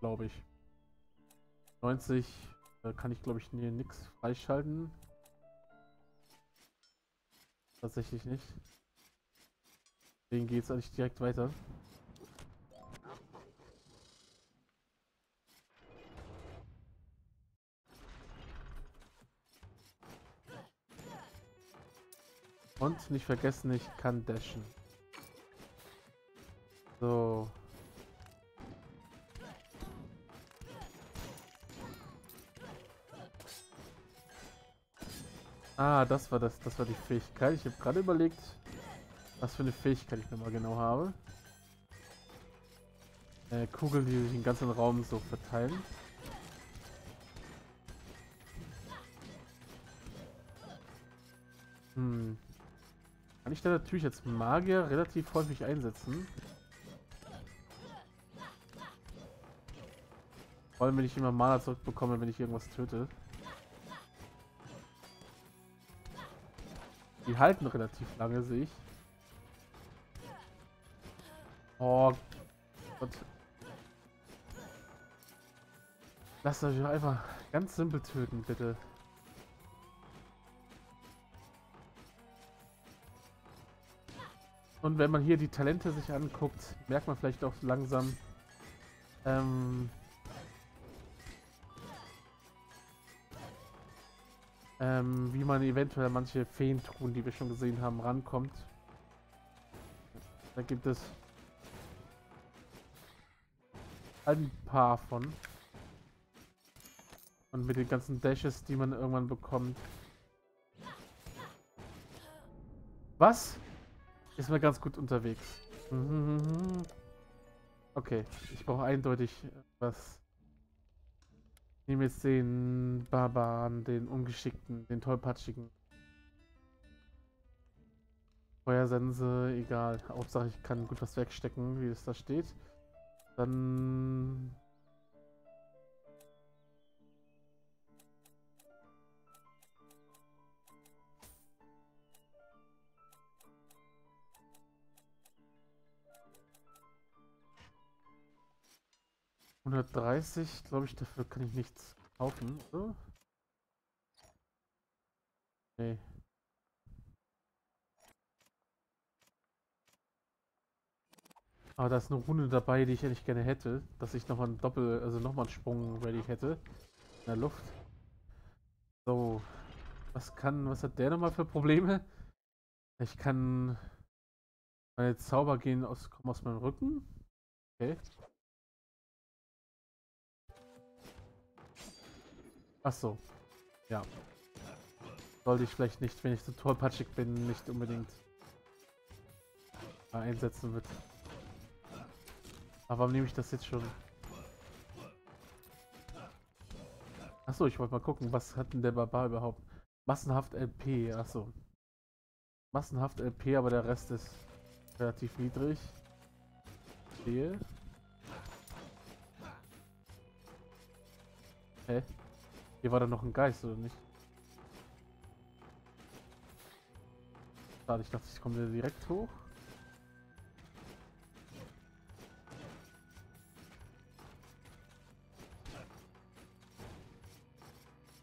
Glaube ich. 90 äh, kann ich glaube ich hier nichts freischalten. Tatsächlich nicht. Deswegen geht es eigentlich direkt weiter. Und nicht vergessen, ich kann dashen. So. Ah, das war das, das war die Fähigkeit. Ich habe gerade überlegt, was für eine Fähigkeit ich nochmal genau habe. Äh, Kugeln, die sich den ganzen Raum so verteilen. Kann ich da natürlich als Magier relativ häufig einsetzen. Vor allem, wenn ich immer Mana zurückbekomme, wenn ich irgendwas töte. Die halten relativ lange, sehe ich. Oh Gott. Lasst euch einfach ganz simpel töten, bitte. Und wenn man hier die Talente sich anguckt, merkt man vielleicht auch langsam, ähm, ähm, wie man eventuell manche Feentruhen, die wir schon gesehen haben, rankommt. Da gibt es ein paar von. Und mit den ganzen Dashes, die man irgendwann bekommt. Was? Ist mir ganz gut unterwegs. Okay, ich brauche eindeutig was. Ich nehme jetzt den Barbaren, den Ungeschickten, den Tollpatschigen. Feuersense, egal. Hauptsache ich kann gut was wegstecken, wie es da steht. Dann... Hundertdreißig, glaube ich, dafür kann ich nichts kaufen, oder? Nee. Aber da ist eine Runde dabei, die ich eigentlich gerne hätte. Dass ich nochmal einen Doppel, also nochmal einen Sprung ready hätte. In der Luft. So. Was kann, was hat der nochmal für Probleme? Ich kann meine Zauber gehen aus, kommen aus meinem Rücken. Okay. Ach so. Ja. Sollte ich vielleicht nicht, wenn ich so tollpatschig bin, nicht unbedingt einsetzen wird. Aber warum nehme ich das jetzt schon? Achso, ich wollte mal gucken, was hat denn der Barbar überhaupt? Massenhaft LP, achso. Massenhaft LP, aber der Rest ist relativ niedrig. Sehe. Hä? Hier war da noch ein Geist, oder nicht? Schade, ich dachte, ich komme direkt hoch.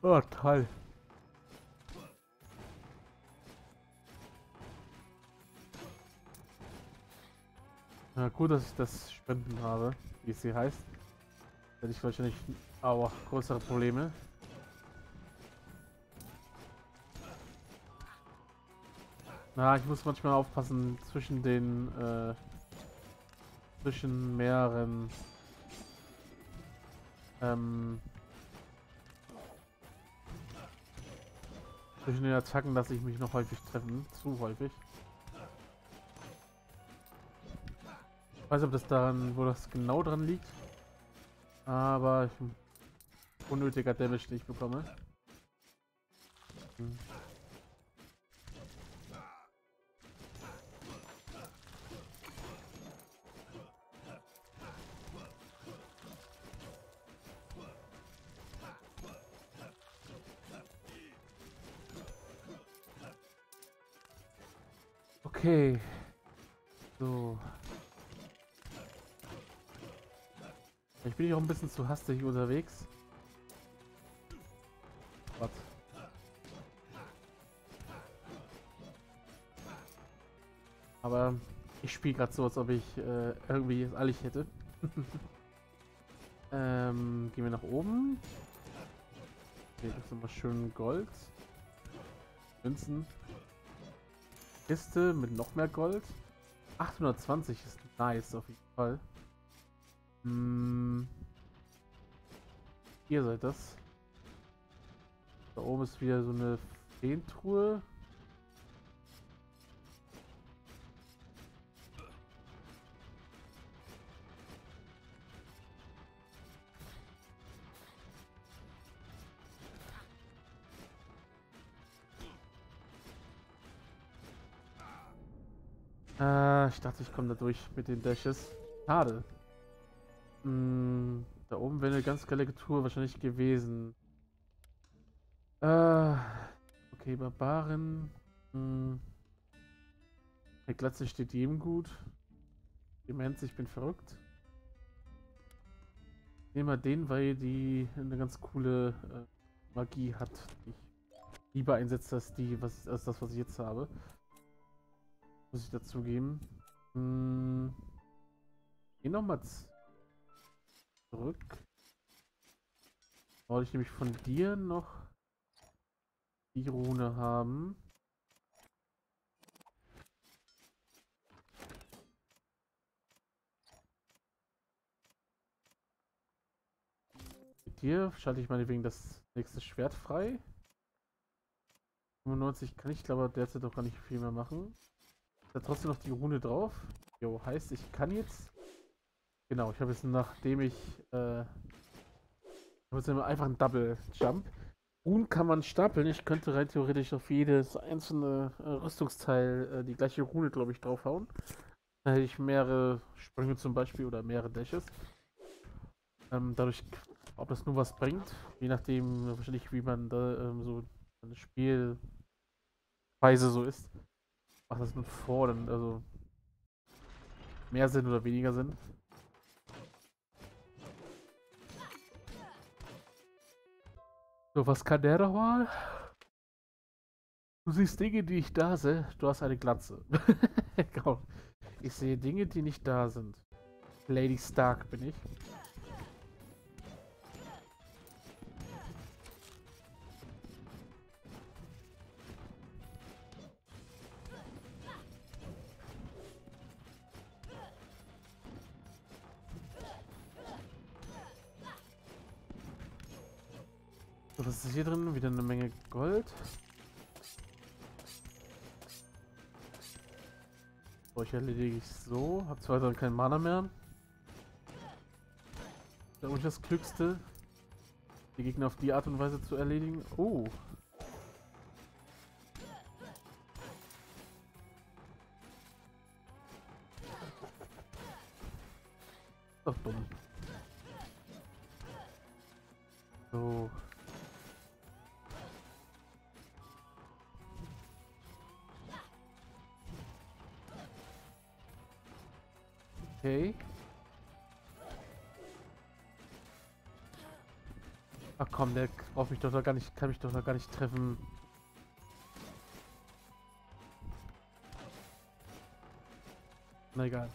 Oh, toll. Na gut, dass ich das Spenden habe, wie es sie heißt. Hätte ich wahrscheinlich auch größere Probleme. Na, ich muss manchmal aufpassen zwischen den äh, zwischen mehreren ähm, Zwischen den Attacken lasse ich mich noch häufig treffen. Zu häufig. Ich weiß ob das daran, wo das genau dran liegt. Aber ich unnötiger Damage, den ich bekomme. Hm. Ich bin hier auch ein bisschen zu hastig unterwegs. Was? Aber ich spiele gerade so, als ob ich äh, irgendwie es eilig hätte. *laughs* ähm, gehen wir nach oben. Hier ist immer schön Gold. Münzen. Kiste mit noch mehr Gold. 820 ist nice auf jeden Fall. Hm. Ihr seid das. Da oben ist wieder so eine Feentruhe. Äh, ich dachte, ich komme da durch mit den Dashes. Schade. Hm, da oben wäre eine ganz geile Tour wahrscheinlich gewesen. Äh, okay, Barbaren. Hm. Der Glatze steht jedem gut. Demenz, ich bin verrückt. Nehmen wir den, weil die eine ganz coole äh, Magie hat, die ich lieber einsetze als die, was als das, was ich jetzt habe. Muss ich dazugeben. Hm. Geh nochmal zurück. Wollte ich nämlich von dir noch die Rune haben. Mit dir schalte ich meinetwegen das nächste Schwert frei. 95 kann ich glaube derzeit noch gar nicht viel mehr machen. Da trotzdem noch die Rune drauf. Jo, heißt ich kann jetzt Genau, ich habe jetzt nachdem ich äh, jetzt einfach einen Double Jump. Runen kann man stapeln. Ich könnte rein theoretisch auf jedes einzelne äh, Rüstungsteil äh, die gleiche Rune, glaube ich, draufhauen. Da hätte ich mehrere Sprünge zum Beispiel oder mehrere Dashes. Ähm, dadurch, ob das nur was bringt, je nachdem wahrscheinlich, wie man da ähm, so eine Spielweise so ist, macht das nun vor, dann also mehr Sinn oder weniger Sinn. So, was kann der nochmal? Du siehst Dinge, die ich da sehe. Du hast eine Glatze. *laughs* Ich sehe Dinge, die nicht da sind. Lady Stark bin ich. So, was ist hier drin? Wieder eine Menge Gold. So, ich erledige ich so. Hab zwar dann keinen Mana mehr. Das ist das Glückste, die Gegner auf die Art und Weise zu erledigen. Oh. Doch dumm. Doch noch gar nicht, kann mich doch noch gar nicht treffen. Na egal.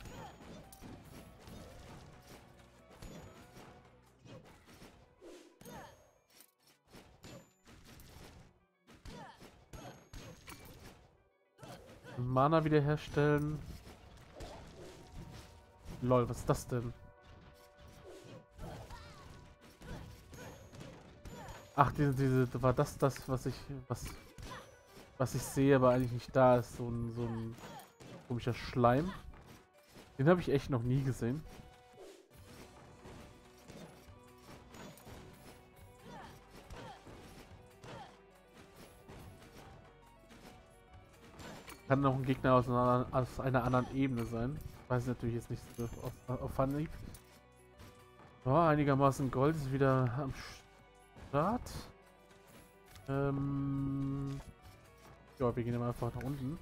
Mana wiederherstellen. Lol, was ist das denn? Ach, diese, diese, war das das, was ich, was, was ich sehe, aber eigentlich nicht da ist. So ein, so ein komischer Schleim. Den habe ich echt noch nie gesehen. Kann noch ein Gegner aus einer, aus einer anderen Ebene sein. Weiß natürlich jetzt nicht so auf, auf Anhieb. Oh, einigermaßen Gold ist wieder am Start. Ähm ja, wir gehen einfach nach unten.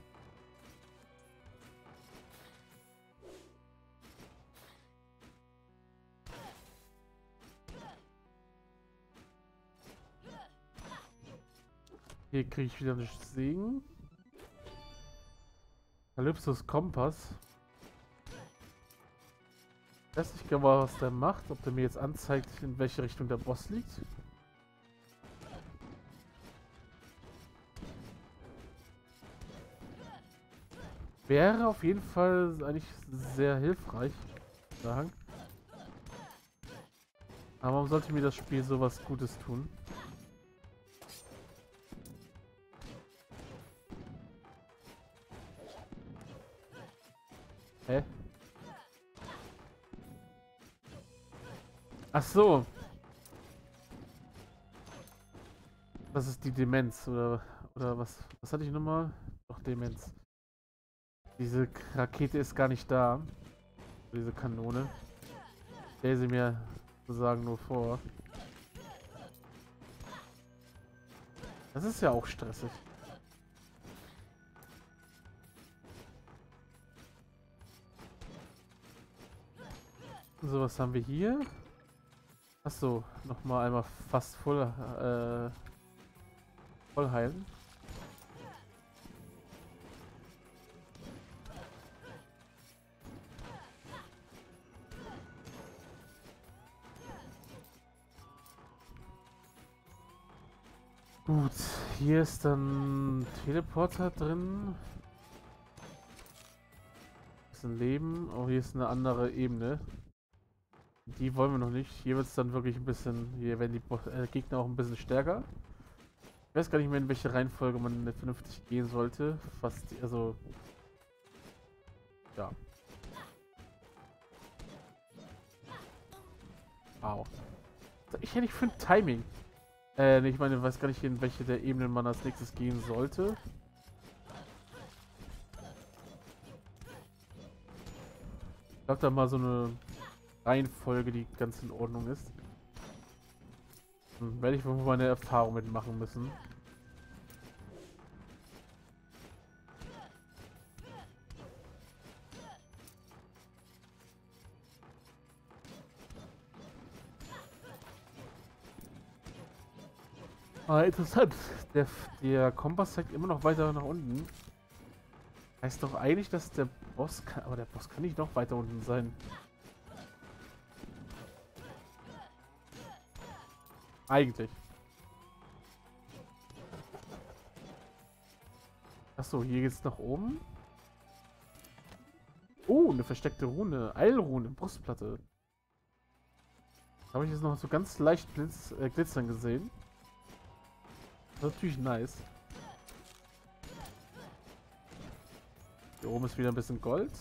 Hier kriege ich wieder einen Segen. Kalypsos Kompass. Ich weiß nicht genau, was der macht. Ob der mir jetzt anzeigt, in welche Richtung der Boss liegt. Wäre auf jeden Fall eigentlich sehr hilfreich. Sagen. Aber warum sollte mir das Spiel sowas Gutes tun? Hä? Ach so. Das ist die Demenz oder oder was was hatte ich nochmal? Doch Demenz. Diese Rakete ist gar nicht da. Diese Kanone. Ich stelle sie mir sozusagen nur vor. Das ist ja auch stressig. So, was haben wir hier? Achso, nochmal einmal fast voll, äh, voll heilen. Gut, hier ist dann Teleporter drin. Ist ein Leben. Oh, hier ist eine andere Ebene. Die wollen wir noch nicht. Hier wird es dann wirklich ein bisschen, hier werden die Bo äh, Gegner auch ein bisschen stärker. Ich weiß gar nicht mehr, in welche Reihenfolge man vernünftig gehen sollte. Fast, also... Ja. Wow. Ich hätte nicht für ein Timing. Äh, ich meine, ich weiß gar nicht, in welche der Ebenen man als nächstes gehen sollte. Ich glaube, da mal so eine Reihenfolge, die ganz in Ordnung ist. Hm, werde ich wohl meine Erfahrung mitmachen müssen. Ah, interessant. Der, der Kompass zeigt immer noch weiter nach unten. Heißt doch eigentlich, dass der Boss kann... Aber der Boss kann nicht noch weiter unten sein. Eigentlich. Achso, hier geht's nach oben. Oh, eine versteckte Rune. Eilrune, Brustplatte. Habe ich jetzt noch so ganz leicht blitz, äh, glitzern gesehen. Natürlich nice. Hier oben ist wieder ein bisschen Gold.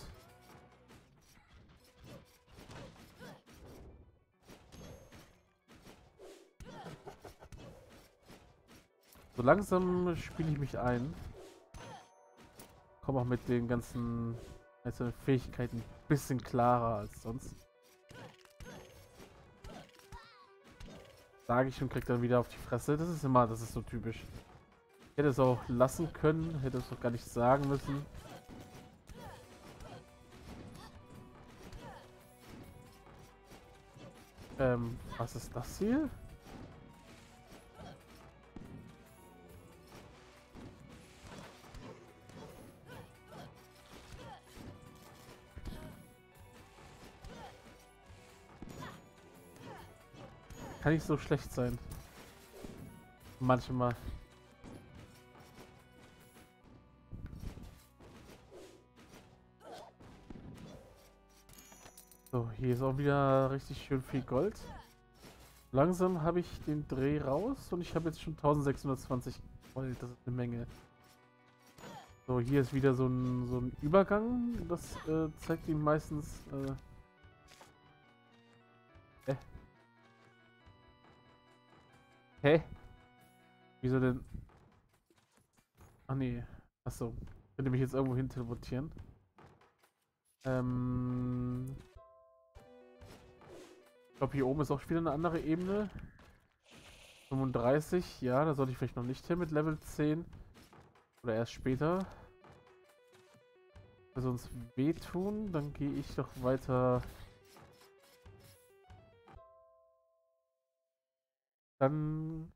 So langsam spiele ich mich ein. Komme auch mit den ganzen einzelnen Fähigkeiten ein bisschen klarer als sonst. Sage ich und krieg dann wieder auf die Fresse. Das ist immer, das ist so typisch. Hätte es auch lassen können, hätte es auch gar nicht sagen müssen. Ähm, was ist das hier? Kann nicht so schlecht sein. Manchmal. So, hier ist auch wieder richtig schön viel Gold. Langsam habe ich den Dreh raus und ich habe jetzt schon 1620 Gold. Das ist eine Menge. So, hier ist wieder so ein, so ein Übergang. Das äh, zeigt ihm meistens... Äh, Hä? Wieso denn? Ach nee. Achso. Könnte mich jetzt irgendwo hin teleportieren. Ähm. Ich glaube, hier oben ist auch wieder eine andere Ebene. 35, ja, da sollte ich vielleicht noch nicht hin mit Level 10. Oder erst später. Also uns wehtun, dann gehe ich doch weiter Dann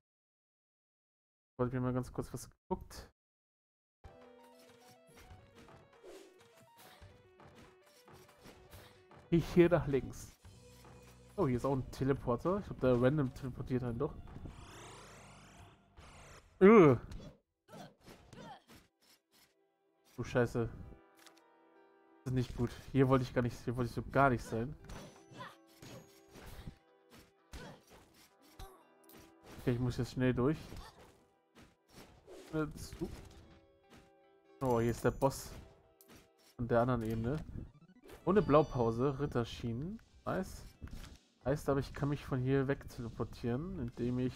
wollte ich mir mal ganz kurz was geguckt. Ich hier nach links. Oh, hier ist auch ein Teleporter. Ich glaube, der random teleportiert einen doch. Ugh. Du Scheiße. Das ist nicht gut. Hier wollte ich gar nicht, hier wollte ich so gar nicht sein. Okay, ich muss jetzt schnell durch. Oh, hier ist der Boss von der anderen Ebene. Ohne Blaupause, Ritterschienen. Nice. Heißt aber, ich kann mich von hier weg teleportieren, indem ich...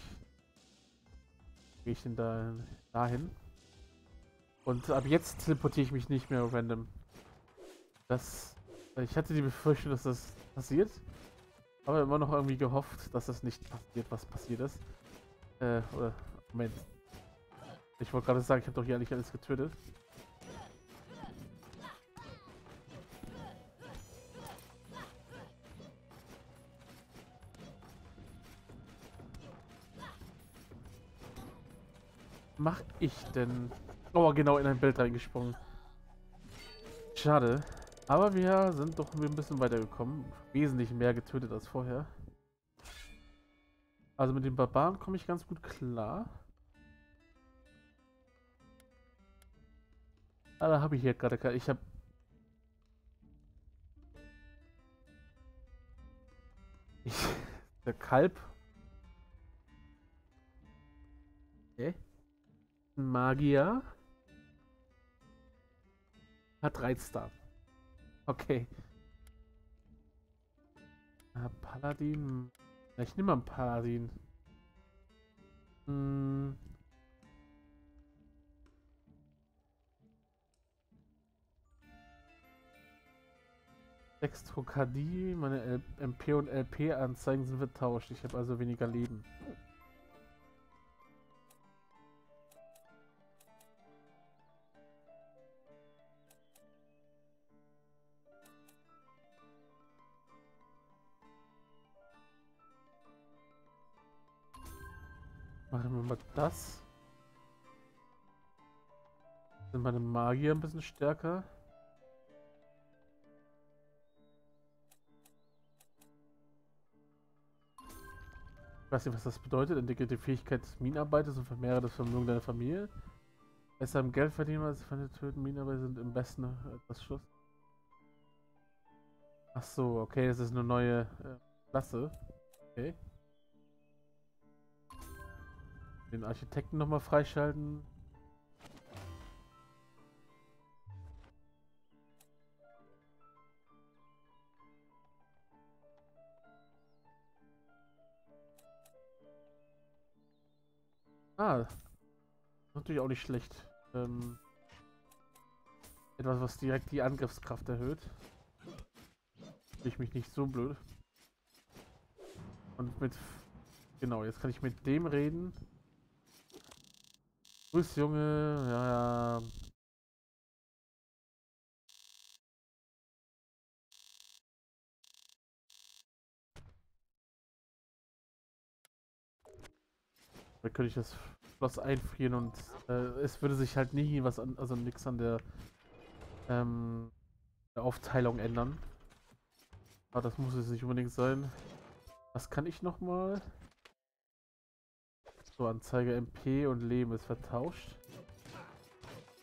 Gehe ich denn da dahin? Und ab jetzt teleportiere ich mich nicht mehr random. Das... Ich hatte die Befürchtung, dass das passiert. Aber immer noch irgendwie gehofft, dass das nicht passiert, was passiert ist. Äh, oder, Moment. Ich wollte gerade sagen, ich habe doch hier eigentlich alles getötet. Mach ich denn? Oh, genau in ein Bild reingesprungen. Schade. Aber wir sind doch ein bisschen weitergekommen. Wesentlich mehr getötet als vorher. Also mit den Barbaren komme ich ganz gut klar. Ah, da habe ich hier gerade... Ich habe... Ich, *laughs* der Kalb. Okay. Magier. Hat Reizstar. Okay. Ah, Paladin. Ich nehme mal einen Paladin. Hm. Dextrokardie, meine L MP und LP-Anzeigen sind vertauscht. Ich habe also weniger Leben. Machen wir mal das. Sind meine Magier ein bisschen stärker? Ich weiß nicht, was das bedeutet. Entwickelt die Fähigkeit des Minenarbeiters und vermehre das Vermögen deiner Familie. Besser im Geld verdienen als Feinde töten. Minenarbeiter sind im besten etwas Schuss. Ach so, okay, das ist eine neue äh, Klasse. Okay. Den Architekten nochmal freischalten. Ah, natürlich auch nicht schlecht. Ähm, etwas, was direkt die Angriffskraft erhöht. Ich mich nicht so blöd. Und mit... Genau, jetzt kann ich mit dem reden. Grüß, Junge. Ja, ja. Da könnte ich das Schloss einfrieren und äh, es würde sich halt nie was an, also nichts an der, ähm, der Aufteilung ändern. Aber das muss es nicht unbedingt sein. Was kann ich nochmal? So, Anzeige MP und Leben ist vertauscht.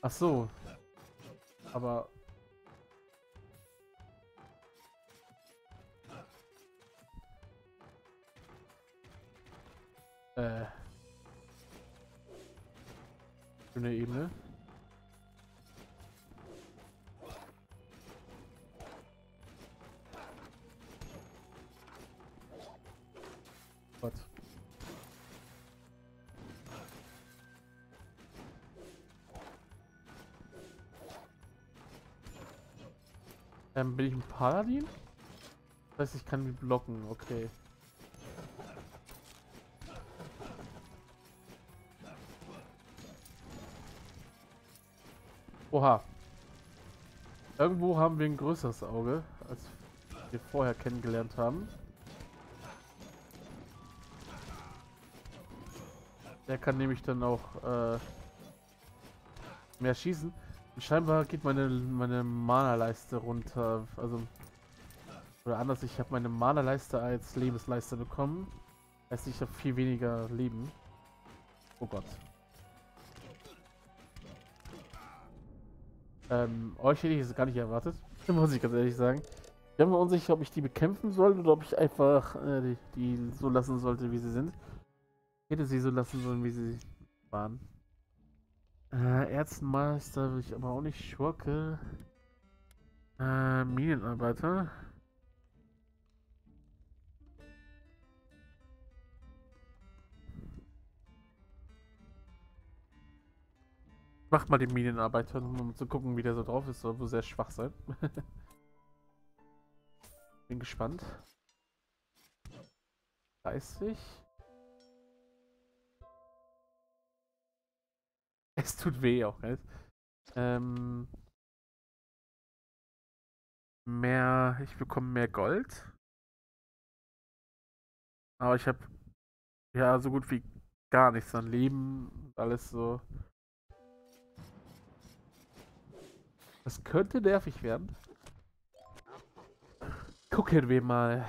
Ach so. Aber... Äh... Schöne Ebene. Ähm, bin ich ein Paladin? Das heißt, ich kann mich blocken, okay. Oha. Irgendwo haben wir ein größeres Auge, als wir vorher kennengelernt haben. Der kann nämlich dann auch äh, mehr schießen. Scheinbar geht meine, meine Mana-Leiste runter. Also, oder anders, ich habe meine Mana-Leiste als Lebensleiste bekommen. Heißt, ich habe viel weniger Leben. Oh Gott. Ähm, euch hätte ich es gar nicht erwartet. *laughs* Muss ich ganz ehrlich sagen. Ich bin mir unsicher, ob ich die bekämpfen soll oder ob ich einfach äh, die, die so lassen sollte, wie sie sind. Ich hätte sie so lassen sollen, wie sie waren. Äh, Ärztenmeister will ich aber auch nicht. Schurke. Äh, Minenarbeiter. Mach mal den Minenarbeiter, um zu gucken, wie der so drauf ist. Soll wohl sehr schwach sein. *laughs* Bin gespannt. 30. *laughs* Es tut weh auch, nicht? Ähm, mehr, ich bekomme mehr Gold. Aber ich habe ja so gut wie gar nichts an Leben. Alles so. Das könnte nervig werden. Gucken wir mal.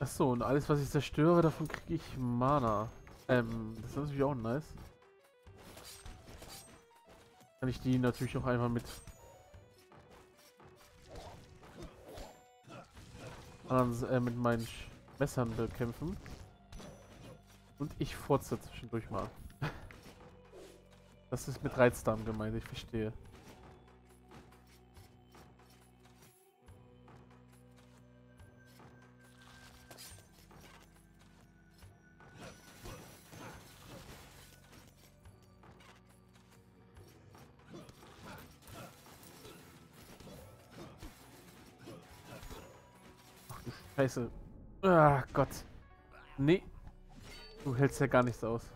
Achso, und alles, was ich zerstöre, davon kriege ich Mana. Ähm, das ist natürlich auch nice. Kann ich die natürlich auch einmal mit anderen, äh, mit meinen Messern bekämpfen. Und ich furze zwischendurch mal. *laughs* Das ist mit Reizdarm gemeint, ich verstehe. Scheiße. Ah, Gott. Nee. Du hältst ja gar nichts aus.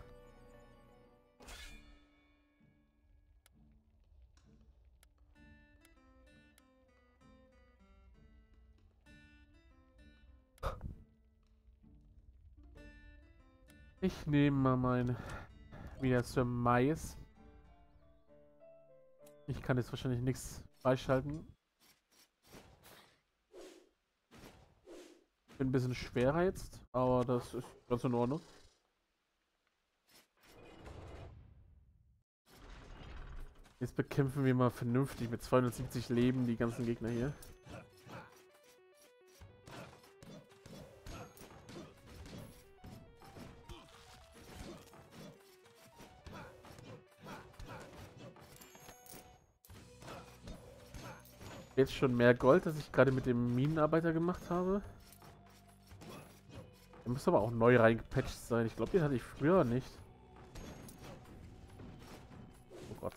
Ich nehme mal mein wieder zur Mais. Ich kann jetzt wahrscheinlich nichts freischalten. Bin ein bisschen schwerer jetzt, aber das ist ganz in Ordnung. Jetzt bekämpfen wir mal vernünftig mit 270 Leben die ganzen Gegner hier. Jetzt schon mehr Gold, das ich gerade mit dem Minenarbeiter gemacht habe. Der muss aber auch neu reingepatcht sein. Ich glaube, den hatte ich früher nicht. Oh Gott.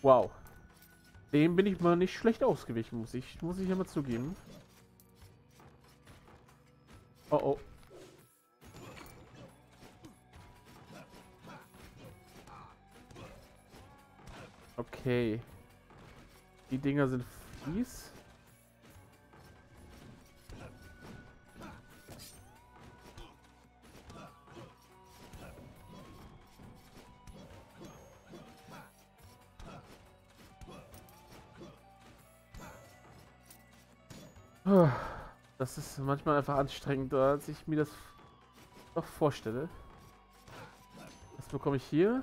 Wow. Dem bin ich mal nicht schlecht ausgewichen, muss ich, muss ich ja zugeben. Oh oh. Okay. Die Dinger sind fies. Manchmal einfach anstrengender, als ich mir das doch vorstelle. Was bekomme ich hier?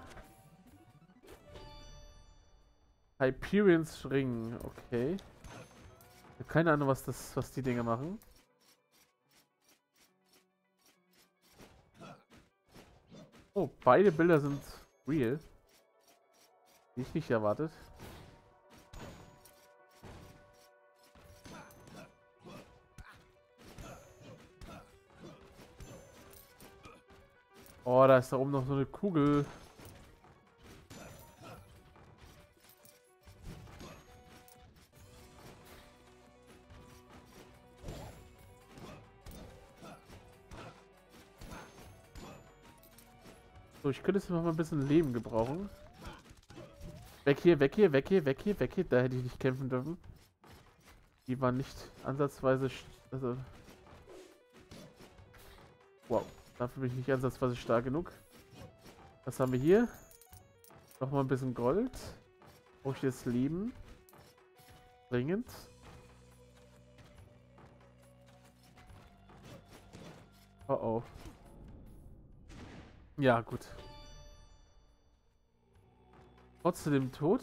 Hyperion's Ring, okay. Ich habe keine Ahnung, was das, was die Dinge machen. Oh, beide Bilder sind real. Die ich nicht erwartet. Oh, da ist da oben noch so eine Kugel. So, ich könnte jetzt noch mal ein bisschen Leben gebrauchen. Weg hier, weg hier, weg hier, weg hier, weg hier. Da hätte ich nicht kämpfen dürfen. Die waren nicht ansatzweise... Also... Dafür bin ich nicht ansatzweise stark genug. Was haben wir hier? Nochmal ein bisschen Gold. Brauche ich jetzt Leben? Dringend. Oh oh. Ja, gut. Trotzdem tot?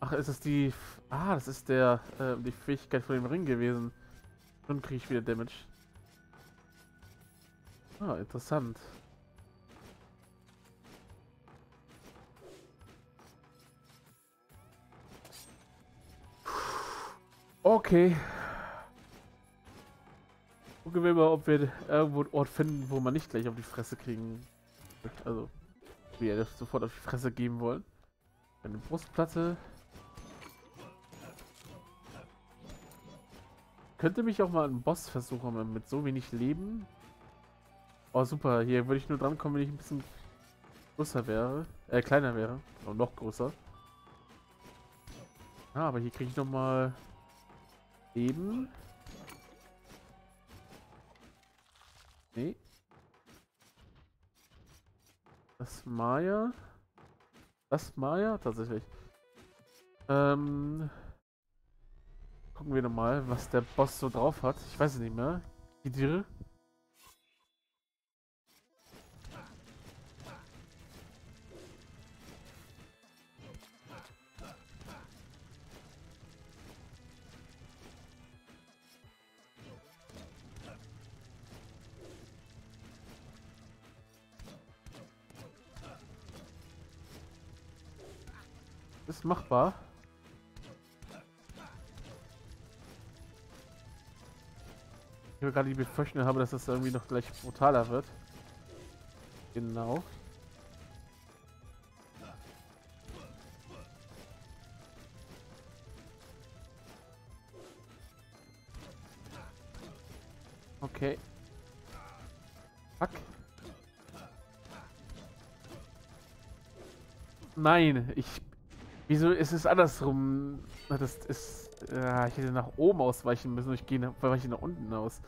Ach, ist es die... Ah, das ist der äh, die Fähigkeit von dem Ring gewesen. Nun kriege ich wieder Damage. Ah, interessant. Okay. Gucken wir mal, ob wir irgendwo einen Ort finden, wo man nicht gleich auf die Fresse kriegen. Also, wir das sofort auf die Fresse geben wollen. Eine Brustplatte. Könnte mich auch mal ein Boss versuchen mit so wenig Leben. Oh super, hier würde ich nur drankommen, wenn ich ein bisschen größer wäre. Äh, kleiner wäre. Oder noch größer. Ah, aber hier kriege ich nochmal eben. Nee. Das Maya. Das Maya? Tatsächlich. Ähm. Gucken wir nochmal, was der Boss so drauf hat. Ich weiß es nicht mehr. Gidir. Gerade die Befürchtung habe, dass das irgendwie noch gleich brutaler wird. Genau. Okay. Fuck. Nein, ich... Wieso ist es andersrum? Das ist... Ja, ich hätte nach oben ausweichen müssen. Ich gehe weiche nach unten aus.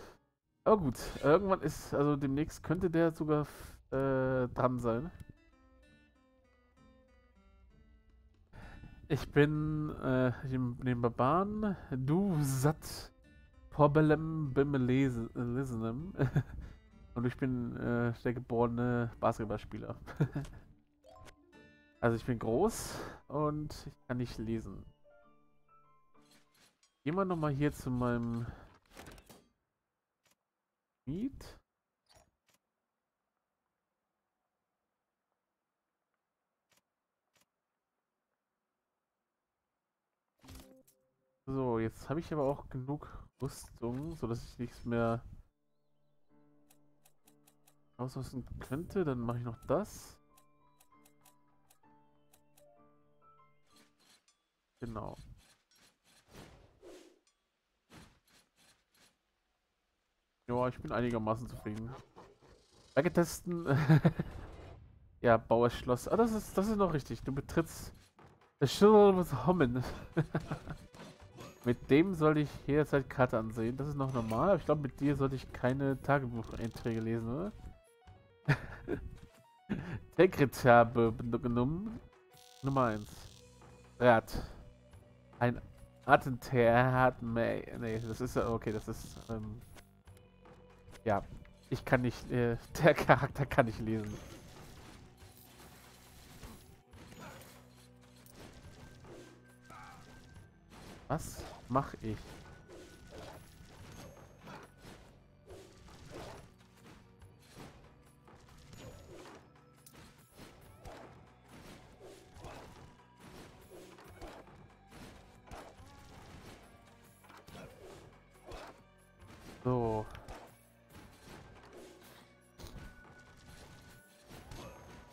Aber gut, irgendwann ist... Also demnächst könnte der sogar äh, dran sein. Ich bin äh, neben Barbaren. Du satt. Problem Bimmelesenen. *laughs* Und ich bin äh, der geborene Basketballspieler. *laughs* also ich bin groß und ich kann nicht lesen. Gehen wir nochmal hier zu meinem Miet. So, jetzt habe ich aber auch genug Rüstung, sodass ich nichts mehr ausrüsten könnte. Dann mache ich noch das. Genau. Ja, ich bin einigermaßen zufrieden. Berge testen. *laughs* ja, Bauer Schloss. Ah, das ist, das ist noch richtig. Du betrittst das Schilder with Hommen. *laughs* Mit dem sollte ich jederzeit Karte ansehen. Das ist noch normal, ich glaube, mit dir sollte ich keine Tagebucheinträge lesen, oder? *laughs* Sekretär genommen. Nummer 1. Rat. Ein Attentat. Nee, das ist ja. Okay, das ist. Ähm, ja. Ich kann nicht. Äh, *laughs* der Charakter kann nicht lesen. Was mach ich?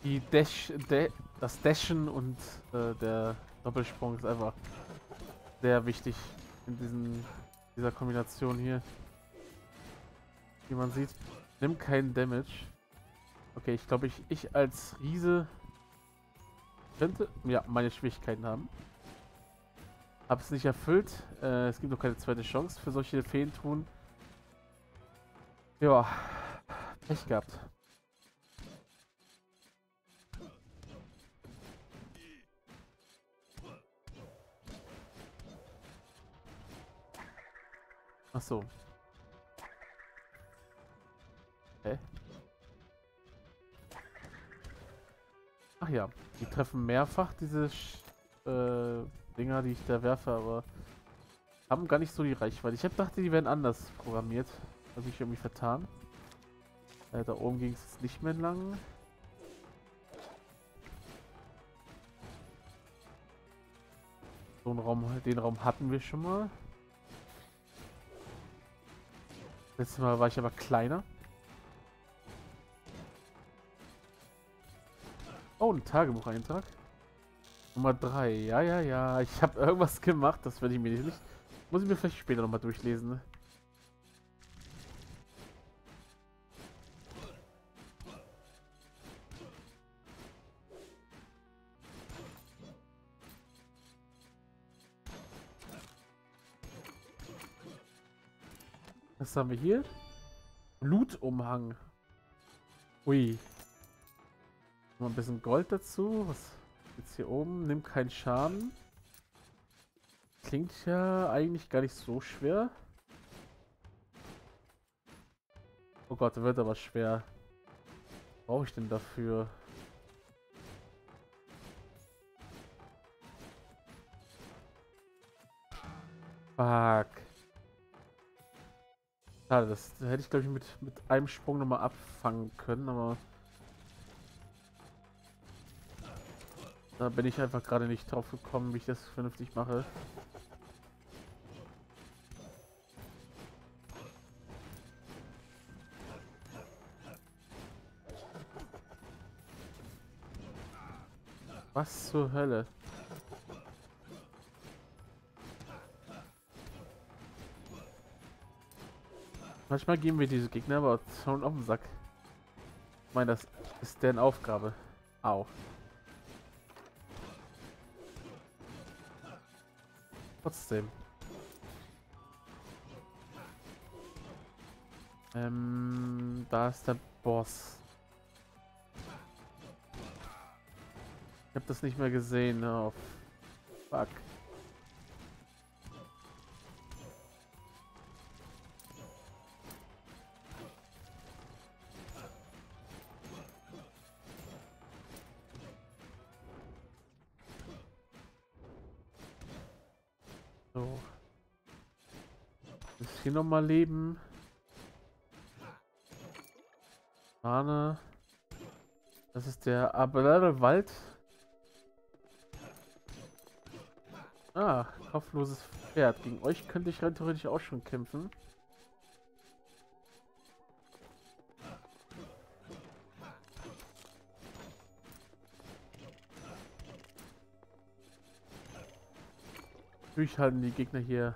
Die Dash, de, das Dashen und äh, der Doppelsprung ist einfach sehr wichtig in diesen, dieser Kombination hier. Wie man sieht, nimm keinen Damage. Okay, ich glaube, ich, ich als Riese könnte ja meine Schwierigkeiten haben. Habe es nicht erfüllt. Äh, es gibt noch keine zweite Chance für solche Feen tun. Ja, Pech gehabt. Ach so. Hä? Ach ja, die treffen mehrfach diese äh, Dinger, die ich da werfe, aber haben gar nicht so die Reichweite. Ich hab dachte, die werden anders programmiert. Habe ich irgendwie vertan. Äh, da oben ging es nicht mehr lang. So einen Raum, den Raum hatten wir schon mal. Letztes Mal war ich aber kleiner. Oh, ein Tagebucheintrag. Nummer 3. Ja, ja, ja. Ich habe irgendwas gemacht. Das werde ich mir nicht... Muss ich mir vielleicht später nochmal durchlesen. Haben wir hier? Blutumhang. Ui. Mal ein bisschen Gold dazu. Was jetzt hier oben? Nimm keinen Schaden. Klingt ja eigentlich gar nicht so schwer. Oh Gott, wird aber schwer. Was brauche ich denn dafür? Fuck. Schade, das hätte ich glaube ich mit, mit einem Sprung nochmal abfangen können, aber... Da bin ich einfach gerade nicht drauf gekommen, wie ich das vernünftig mache. Was zur Hölle? Manchmal geben wir diese Gegner aber schon auf den Sack. Ich meine, das ist deren Aufgabe. Au. Trotzdem. Ähm, da ist der Boss. Ich habe das nicht mehr gesehen. Oh, fuck. Hier nochmal Leben? Fahne. Das ist der Ablare Wald. Ah, kopfloses Pferd. Gegen euch könnte ich rein theoretisch auch schon kämpfen. Natürlich halten die Gegner hier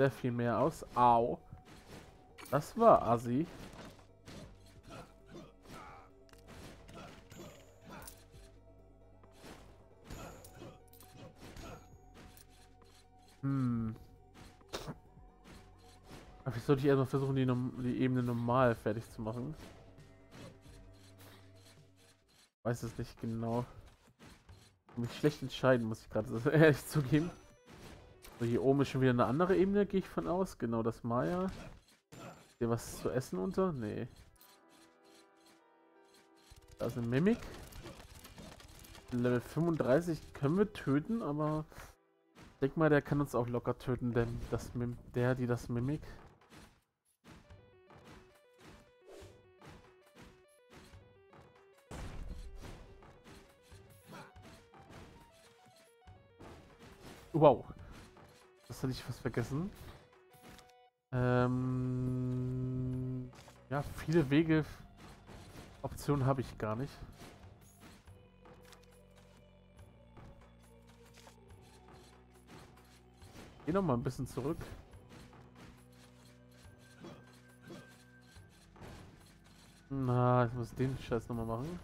sehr viel mehr aus. Au. Das war Assi. Hm. Aber ich sollte ich erstmal versuchen, die, die Ebene normal fertig zu machen. Weiß es nicht genau mich schlecht entscheiden, muss ich gerade *laughs* ehrlich zugeben. So, hier oben ist schon wieder eine andere Ebene, gehe ich von aus. Genau das Maya. Hier was zu essen unter? Nee. Da ist ein Mimik. Level 35 können wir töten, aber ich denke mal, der kann uns auch locker töten, denn das Mim der, die das Mimik. Wow. Das hatte ich fast vergessen. Ähm, ja, viele Wege, Optionen habe ich gar nicht. Geh noch mal ein bisschen zurück. Na, ich muss den Scheiß nochmal machen.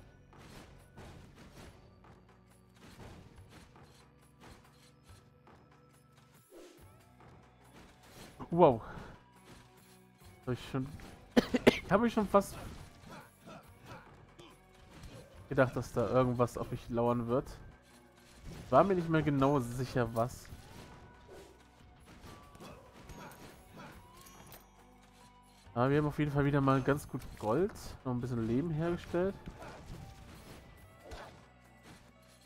Wow. Ich schon. ich habe mich schon fast gedacht, dass da irgendwas auf mich lauern wird. War mir nicht mehr genau sicher, was. Aber wir haben auf jeden Fall wieder mal ganz gut Gold. Noch ein bisschen Leben hergestellt.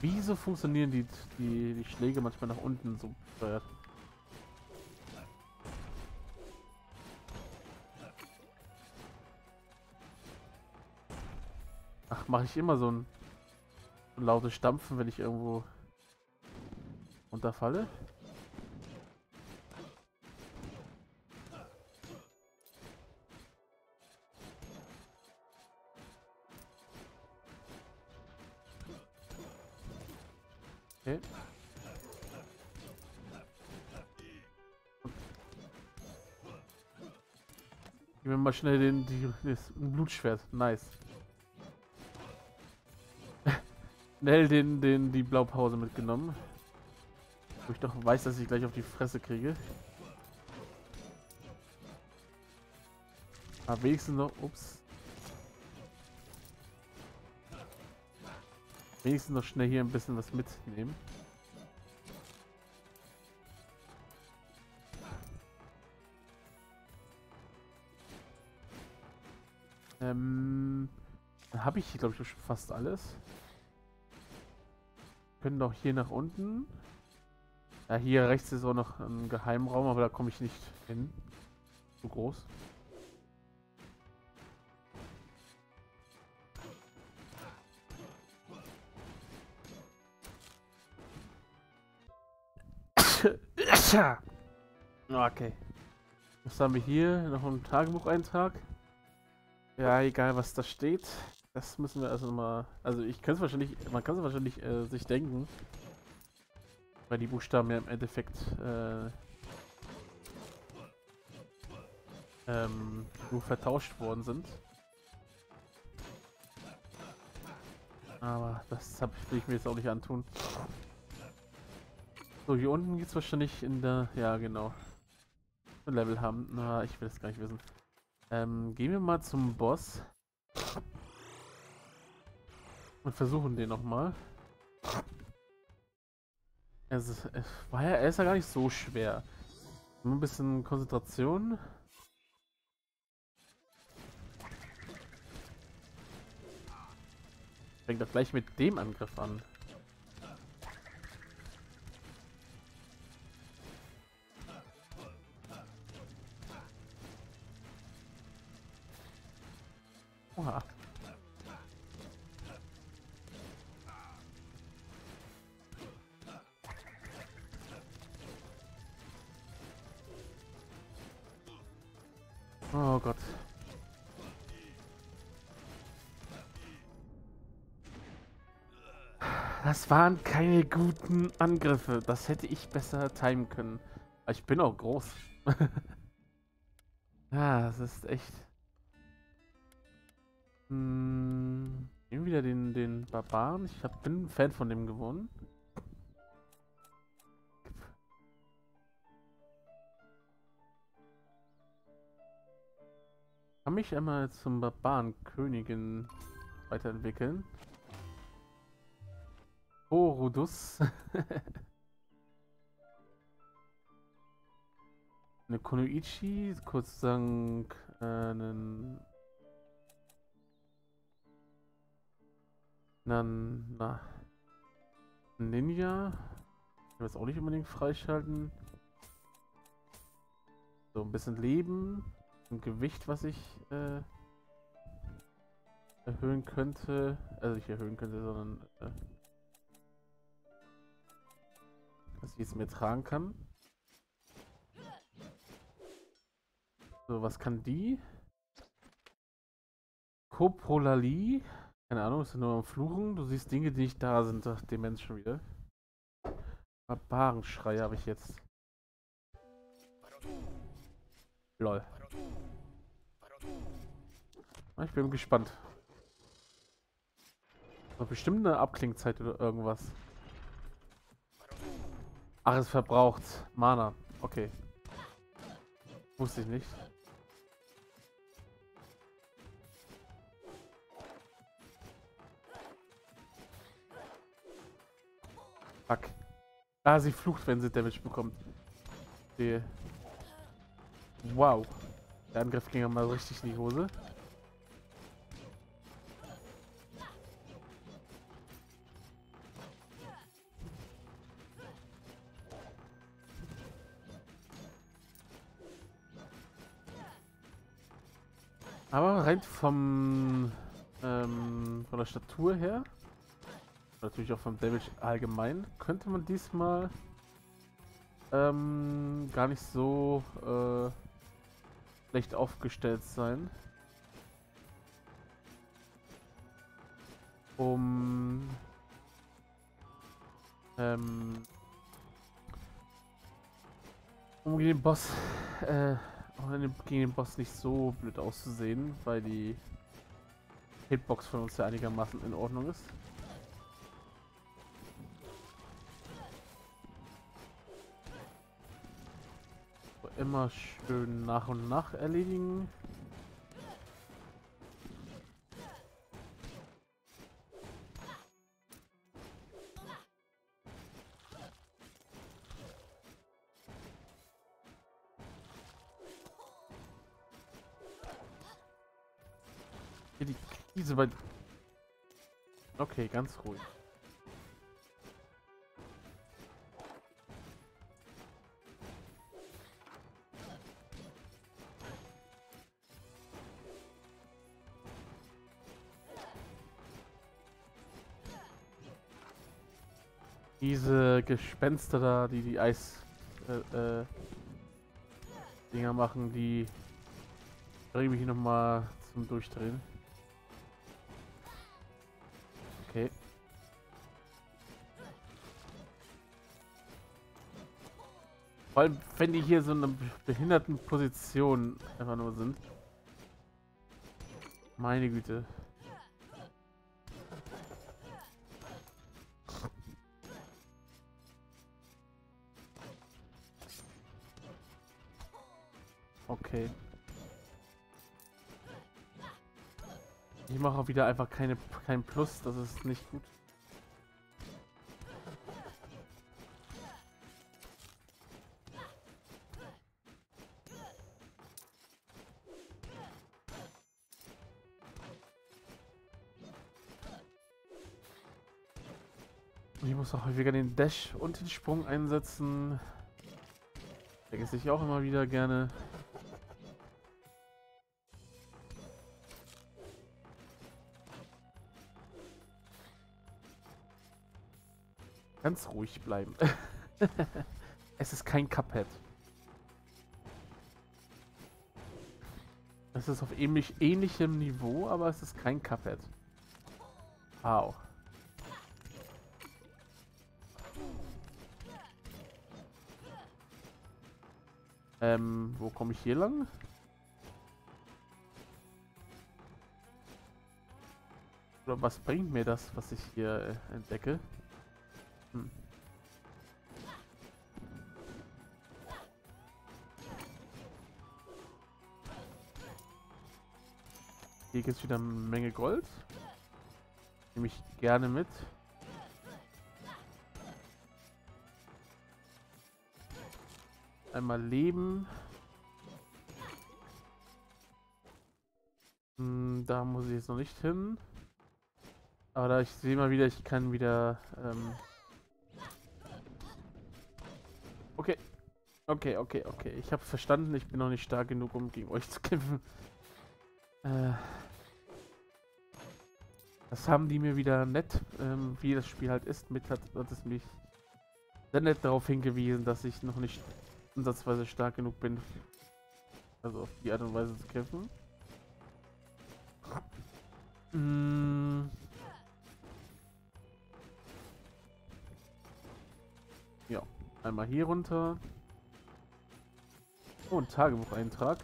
Wieso funktionieren die, die, die Schläge manchmal nach unten so steuert? mache ich immer so ein lautes Stampfen, wenn ich irgendwo unterfalle. Okay. Gib mir mal schnell den, die, das Blutschwert. Nice. Schnell den, den, die Blaupause mitgenommen. Wo ich doch weiß, dass ich gleich auf die Fresse kriege. Aber wenigstens noch, ups. Wenigstens noch schnell hier ein bisschen was mitnehmen. Ähm, habe ich, glaube ich, schon fast alles können doch hier nach unten. Ja, hier rechts ist auch noch ein Geheimraum, aber da komme ich nicht hin. Zu groß. *coughs* Okay. Was haben wir hier? Noch ein Tagebucheintrag. Ja, egal was da steht. Das müssen wir also mal. Also ich kann es wahrscheinlich, man kann es wahrscheinlich äh, sich denken. Weil die Buchstaben ja im Endeffekt äh, ähm, nur vertauscht worden sind. Aber das hab, will ich mir jetzt auch nicht antun. So, hier unten geht es wahrscheinlich in der... Ja, genau. Level haben. Na, ich will das gar nicht wissen. Ähm, gehen wir mal zum Boss. Und versuchen den nochmal. Es, es war ja, er ist ja gar nicht so schwer. Nur ein bisschen Konzentration. Fängt doch gleich mit dem Angriff an. Oha. Oh Gott. Das waren keine guten Angriffe. Das hätte ich besser timen können. Ich bin auch groß. *laughs* ja, das ist echt... Hm, nehmen wieder den, den Barbaren. Ich hab, bin ein Fan von dem geworden. Kann mich einmal zum Barbarenkönigin weiterentwickeln. Horudus. *laughs* eine Konoichi, kurz sagen, äh, einen Dann, na. Ninja. Ich will das auch nicht unbedingt freischalten. So, ein bisschen Leben. Ein Gewicht, was ich äh, erhöhen könnte. Also nicht erhöhen könnte, sondern äh, dass ich es mir tragen kann. So, was kann die? Coprolalie. Keine Ahnung, ist nur am Fluchen. Du siehst Dinge, die nicht da sind. Ach, Demenz schon wieder. Barbarenschrei habe ich jetzt. Lol. Ah, ich bin gespannt. Noch bestimmt eine Abklingzeit oder irgendwas. Ach, es verbraucht Mana. Okay. Wusste ich nicht. Fuck. Ah, sie flucht, wenn sie Damage bekommt. Die. Wow. Der Angriff ging ja mal richtig in die Hose. Aber rein vom ähm, von der Statur her natürlich auch vom Damage allgemein, könnte man diesmal ähm, gar nicht so äh, schlecht aufgestellt sein. Um ähm, um gegen den Boss äh, gegen den Boss nicht so blöd auszusehen, weil die Hitbox von uns ja einigermaßen in Ordnung ist. immer schön nach und nach erledigen. Bei... Okay, ganz ruhig. Diese Gespenster da, die die Eis äh, Dinger machen, die bringen mich nochmal zum Durchdrehen. Vor wenn die hier so eine behinderten Position einfach nur sind. Meine Güte. Okay. Ich mache auch wieder einfach keine, kein Plus, das ist nicht gut. Auch häufiger den Dash und den Sprung einsetzen. Vergesse ich auch immer wieder gerne. Ganz ruhig bleiben. *laughs* es ist kein Cuphead. Es ist auf ähnlich, ähnlichem Niveau, aber es ist kein Cuphead. Wow. Ähm, wo komme ich hier lang? Oder was bringt mir das, was ich hier äh, entdecke? Hm. Hier gibt es wieder eine Menge Gold. Nehme ich gerne mit. Einmal Leben. Hm, da muss ich jetzt noch nicht hin. Aber da ich sehe mal wieder, ich kann wieder... Ähm okay. Okay, okay, okay. Ich habe verstanden, ich bin noch nicht stark genug, um gegen euch *laughs* zu kämpfen. Äh das haben die mir wieder nett, ähm, wie das Spiel halt ist, mit hat, hat es mich sehr nett darauf hingewiesen, dass ich noch nicht ansatzweise stark genug bin, also auf die Art und Weise zu kämpfen. Mm. Ja, einmal hier runter. Oh, ein Tagebucheintrag.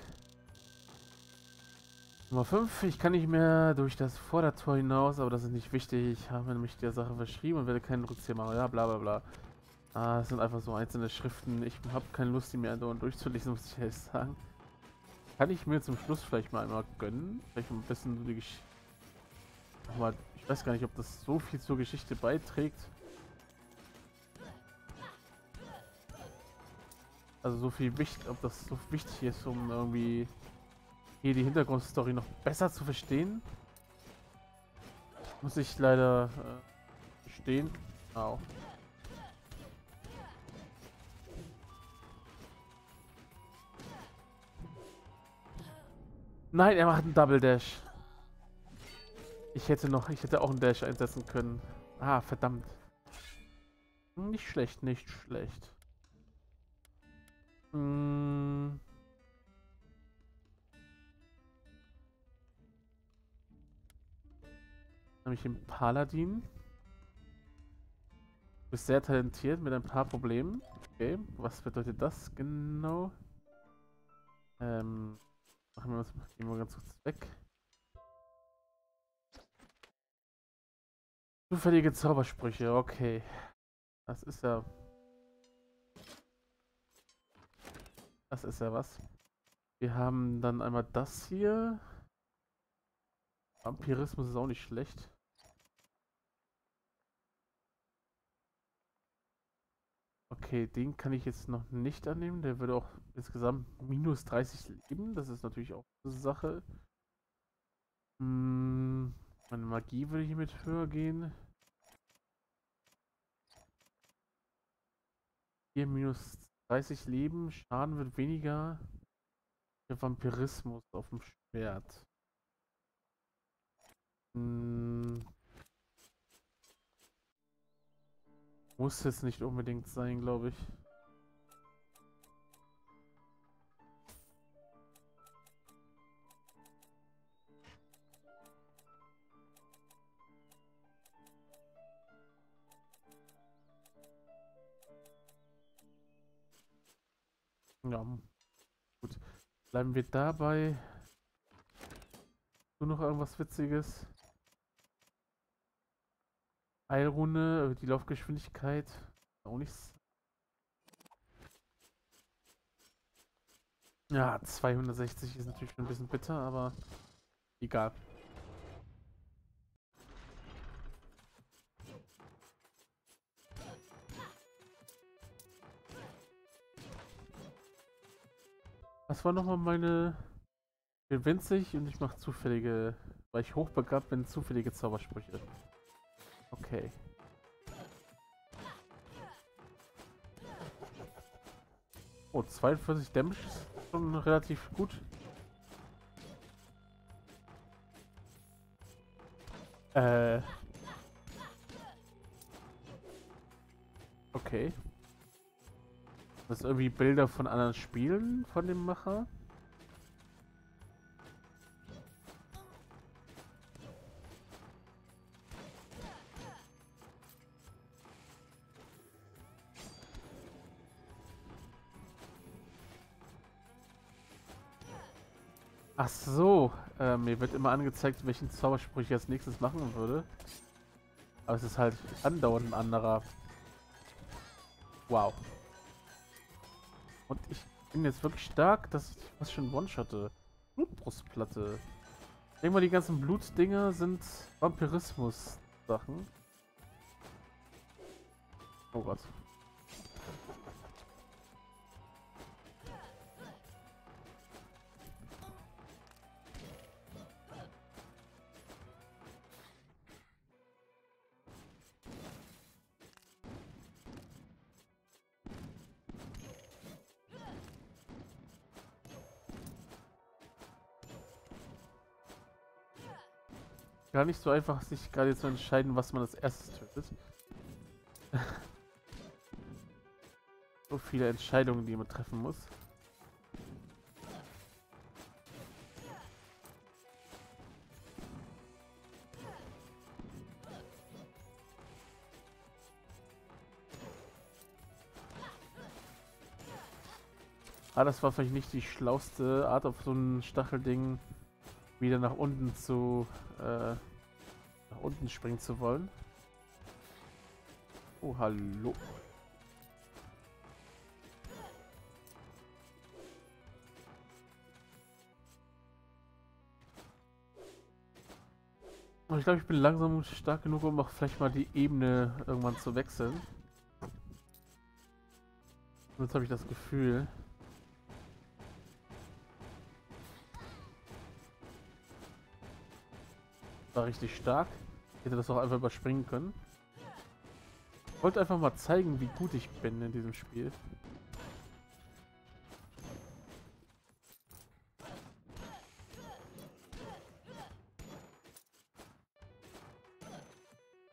Nummer 5. Ich kann nicht mehr durch das Vordertor hinaus, aber das ist nicht wichtig. Ich habe nämlich der Sache verschrieben und werde keinen Rückzieher machen. Ja, bla bla bla. Ah, es sind einfach so einzelne Schriften. Ich habe keine Lust, die mir andauernd durchzulesen, muss ich ehrlich sagen. Kann ich mir zum Schluss vielleicht mal einmal gönnen? Vielleicht ein bisschen so die Geschichte. Ich weiß gar nicht, ob das so viel zur Geschichte beiträgt. Also so viel wichtig, ob das so wichtig ist, um irgendwie hier die Hintergrundstory noch besser zu verstehen. Muss ich leider äh, stehen. Au. Nein, er macht einen Double Dash. Ich hätte noch, ich hätte auch einen Dash einsetzen können. Ah, verdammt. Nicht schlecht, nicht schlecht. Hm. Nämlich den Paladin. Du bist sehr talentiert mit ein paar Problemen. Okay, was bedeutet das genau? Ähm, Machen wir uns gehen wir ganz kurz weg. Zufällige Zaubersprüche, okay. Das ist ja. Das ist ja was. Wir haben dann einmal das hier. Vampirismus ist auch nicht schlecht. Okay, den kann ich jetzt noch nicht annehmen. Der würde auch insgesamt minus 30 leben. Das ist natürlich auch eine Sache. Hm, meine Magie würde hier mit höher gehen. Hier minus 30 Leben. Schaden wird weniger. Der Vampirismus auf dem Schwert. Hm, Muss es nicht unbedingt sein, glaube ich. Ja, gut. Bleiben wir dabei. Du noch irgendwas Witziges. Eilrunde, die Laufgeschwindigkeit. Auch nichts. Ja, 260 ist natürlich schon ein bisschen bitter, aber egal. Was war nochmal meine... Ich bin winzig und ich mache zufällige... Weil ich hochbegabt bin, zufällige Zaubersprüche. Okay. Oh, 42 Damage ist schon relativ gut. Äh. Okay. Das ist irgendwie Bilder von anderen Spielen von dem Macher. Ach so, äh, mir wird immer angezeigt, welchen Zauberspruch ich als nächstes machen würde. Aber es ist halt andauernd ein anderer. Wow. Und ich bin jetzt wirklich stark, dass ich was schon One-Shotte. Blutbrustplatte. Mal, die ganzen Blutdinger sind Vampirismus-Sachen. Oh Gott. Gar nicht so einfach, sich gerade zu entscheiden, was man als erstes tötet. *laughs* so viele Entscheidungen, die man treffen muss. Ah, das war vielleicht nicht die schlauste Art auf so ein Stachelding wieder nach unten zu äh, nach unten springen zu wollen. Oh, hallo. Ich glaube, ich bin langsam stark genug, um auch vielleicht mal die Ebene irgendwann zu wechseln. Jetzt habe ich das Gefühl. War richtig stark. Ich hätte das auch einfach überspringen können. Ich wollte einfach mal zeigen, wie gut ich bin in diesem Spiel.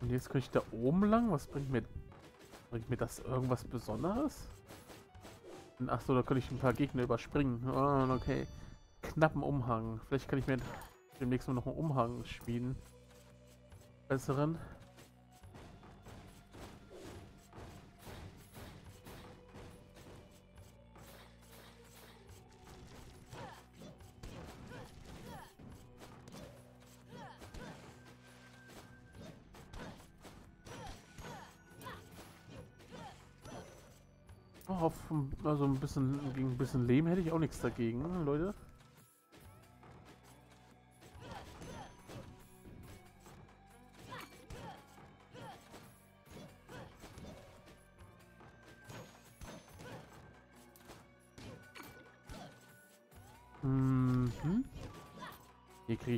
Und jetzt kann ich da oben lang? Was bringt mir... Bringt mir das irgendwas Besonderes? Achso, da könnte ich ein paar Gegner überspringen. Oh, okay. Knappen Umhang. Vielleicht kann ich mir demnächst nur noch einen Umhang schmieden. Besseren. Oh, auf, also ein bisschen gegen ein bisschen Lehm hätte ich auch nichts dagegen, Leute.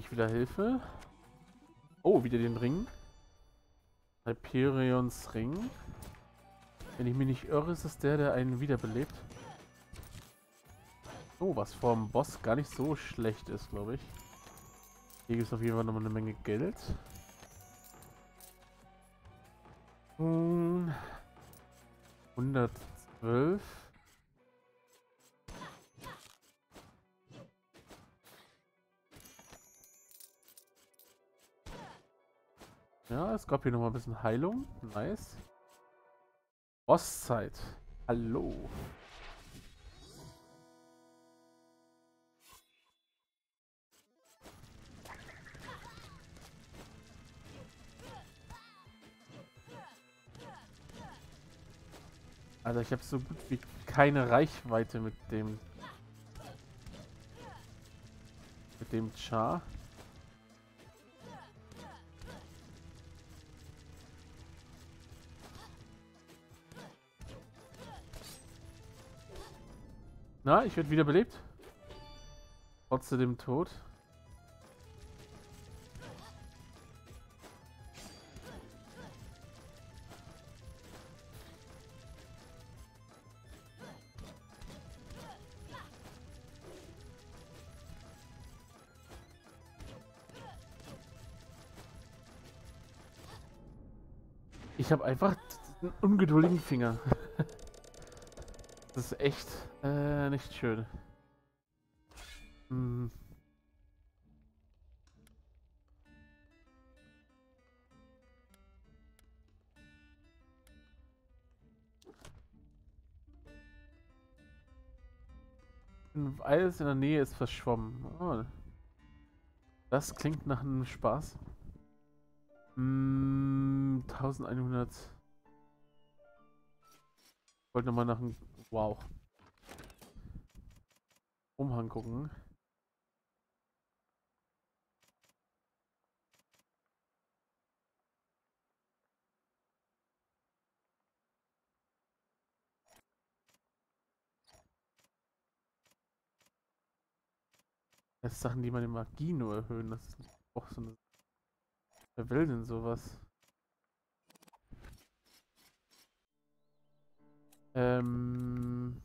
Ich wieder Hilfe. Oh, wieder den Ring. Hyperions Ring. Wenn ich mich nicht irre, ist es der, der einen wiederbelebt. Oh, was vom Boss gar nicht so schlecht ist, glaube ich. Hier gibt es auf jeden Fall nochmal eine Menge Geld. Hm. 112. Ja, es gab hier nochmal ein bisschen Heilung. Nice. Bosszeit. Hallo. Also ich habe so gut wie keine Reichweite mit dem mit dem Char. Na, ich werde wiederbelebt. Trotzdem tot. Ich habe einfach einen ungeduldigen Finger. Das ist echt äh, nicht schön. Hm. Alles in der Nähe ist verschwommen. Oh. Das klingt nach einem Spaß. Mm, 1100. Wollte nochmal nach einem... Wow. Umhang gucken. Das ist Sachen, die meine Magie nur erhöhen. Das ist auch so eine Wer will denn sowas? Ähm...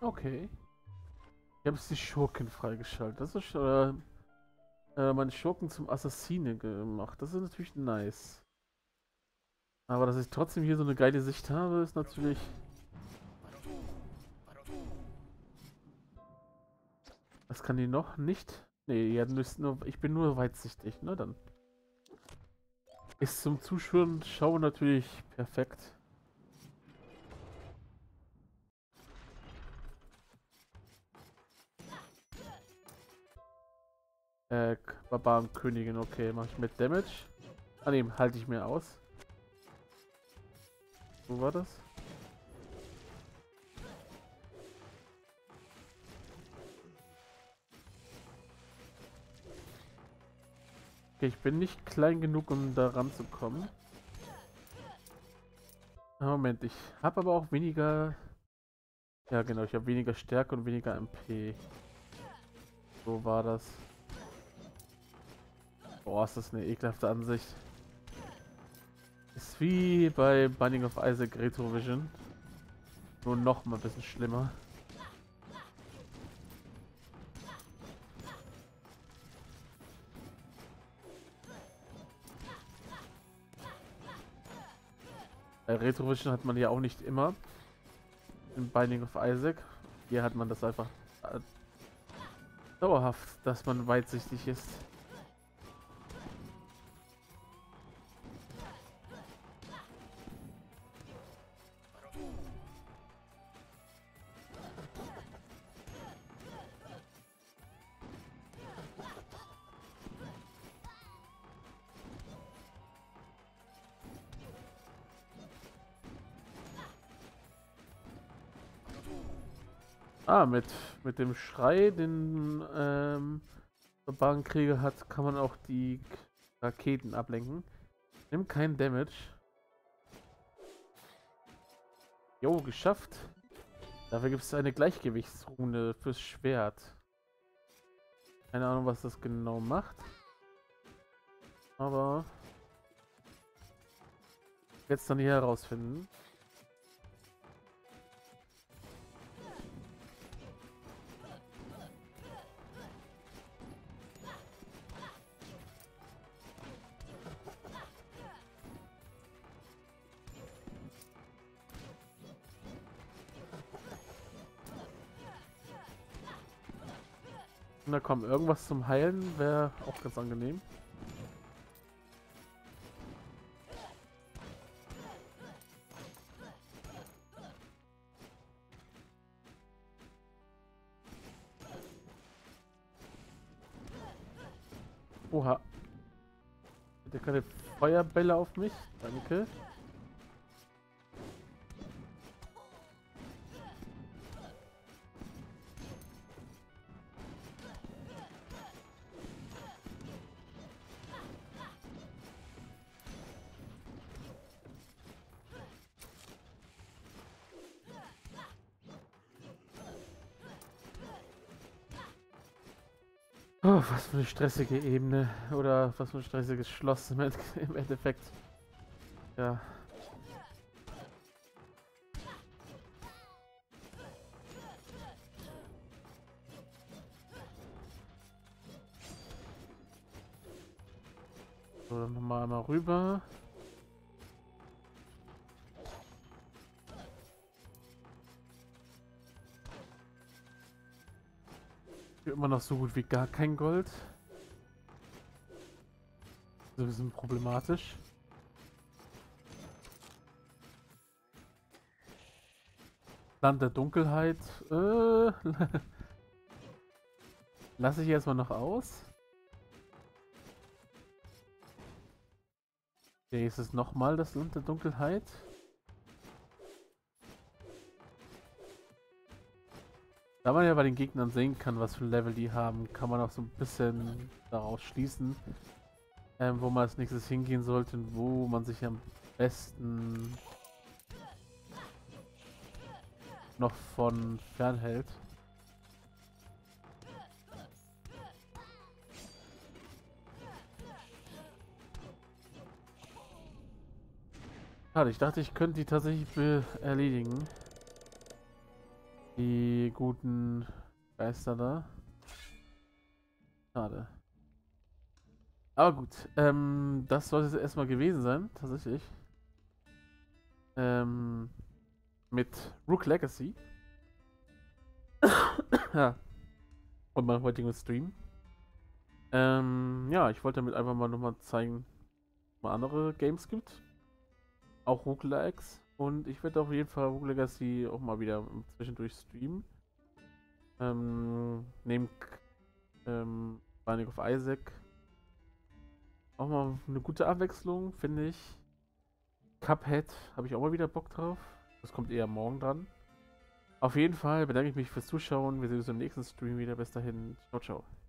Okay. Ich habe die Schurken freigeschaltet. Das ist äh, äh, meine Schurken zum Assassine gemacht. Das ist natürlich nice. Aber dass ich trotzdem hier so eine geile Sicht habe, ist natürlich... Was kann die noch? Nicht? Nee, ja, nur, ich bin nur weitsichtig, ne dann. Ist zum Zuschauen natürlich perfekt. Äh, Barbarenkönigin, okay, mache ich mit Damage. Ah ne, halte ich mir aus. Wo war das? Okay, ich bin nicht klein genug, um da ranzukommen. Moment, ich habe aber auch weniger... Ja genau, ich habe weniger Stärke und weniger MP. So war das. Boah, ist das eine ekelhafte Ansicht. Ist wie bei Binding of Isaac Retrovision. Nur noch mal ein bisschen schlimmer. Bei Retrovision hat man ja auch nicht immer. In Binding of Isaac. Hier hat man das einfach äh, dauerhaft, dass man weitsichtig ist. Mit, mit dem Schrei, den ähm, Barbarenkrieger hat, kann man auch die Raketen ablenken. Nimmt keinen Damage. Jo, geschafft. Dafür gibt es eine Gleichgewichtsrune fürs Schwert. Keine Ahnung, was das genau macht. Aber jetzt dann hier herausfinden. Na komm, irgendwas zum Heilen wäre auch ganz angenehm. Oha. Bitte keine Feuerbälle auf mich. Danke. Für eine stressige Ebene. Oder was für ein stressiges Schloss *laughs* im, Endeffekt. Ja. So, dann nochmal einmal rüber. Immer noch so gut wie gar kein Gold. So ein bisschen problematisch. Land der Dunkelheit. Äh, *laughs* Lasse ich erstmal noch aus. Okay, ist es nochmal das Land der Dunkelheit? Da man ja bei den Gegnern sehen kann, was für ein Level die haben, kann man auch so ein bisschen daraus schließen, ähm, wo man als nächstes hingehen sollte und wo man sich am besten noch von fernhält. Schade, ich dachte, ich könnte die tatsächlich erledigen. Die guten Geister da. Schade. Aber gut, ähm, das sollte es erstmal gewesen sein, tatsächlich. Ähm, mit Rook Legacy. *coughs* ja. Und meinem heutigen Stream. Ähm, ja, ich wollte damit einfach mal nochmal zeigen, was andere Games gibt. Auch Rook Legacy. Und ich werde auf jeden Fall Rogue Legacy auch mal wieder zwischendurch streamen. Ähm, neben ähm, Binding of Isaac. Auch mal eine gute Abwechslung, finde ich. Cuphead habe ich auch mal wieder Bock drauf. Das kommt eher morgen dran. Auf jeden Fall bedanke ich mich fürs Zuschauen. Wir sehen uns im nächsten Stream wieder. Bis dahin. Ciao, ciao.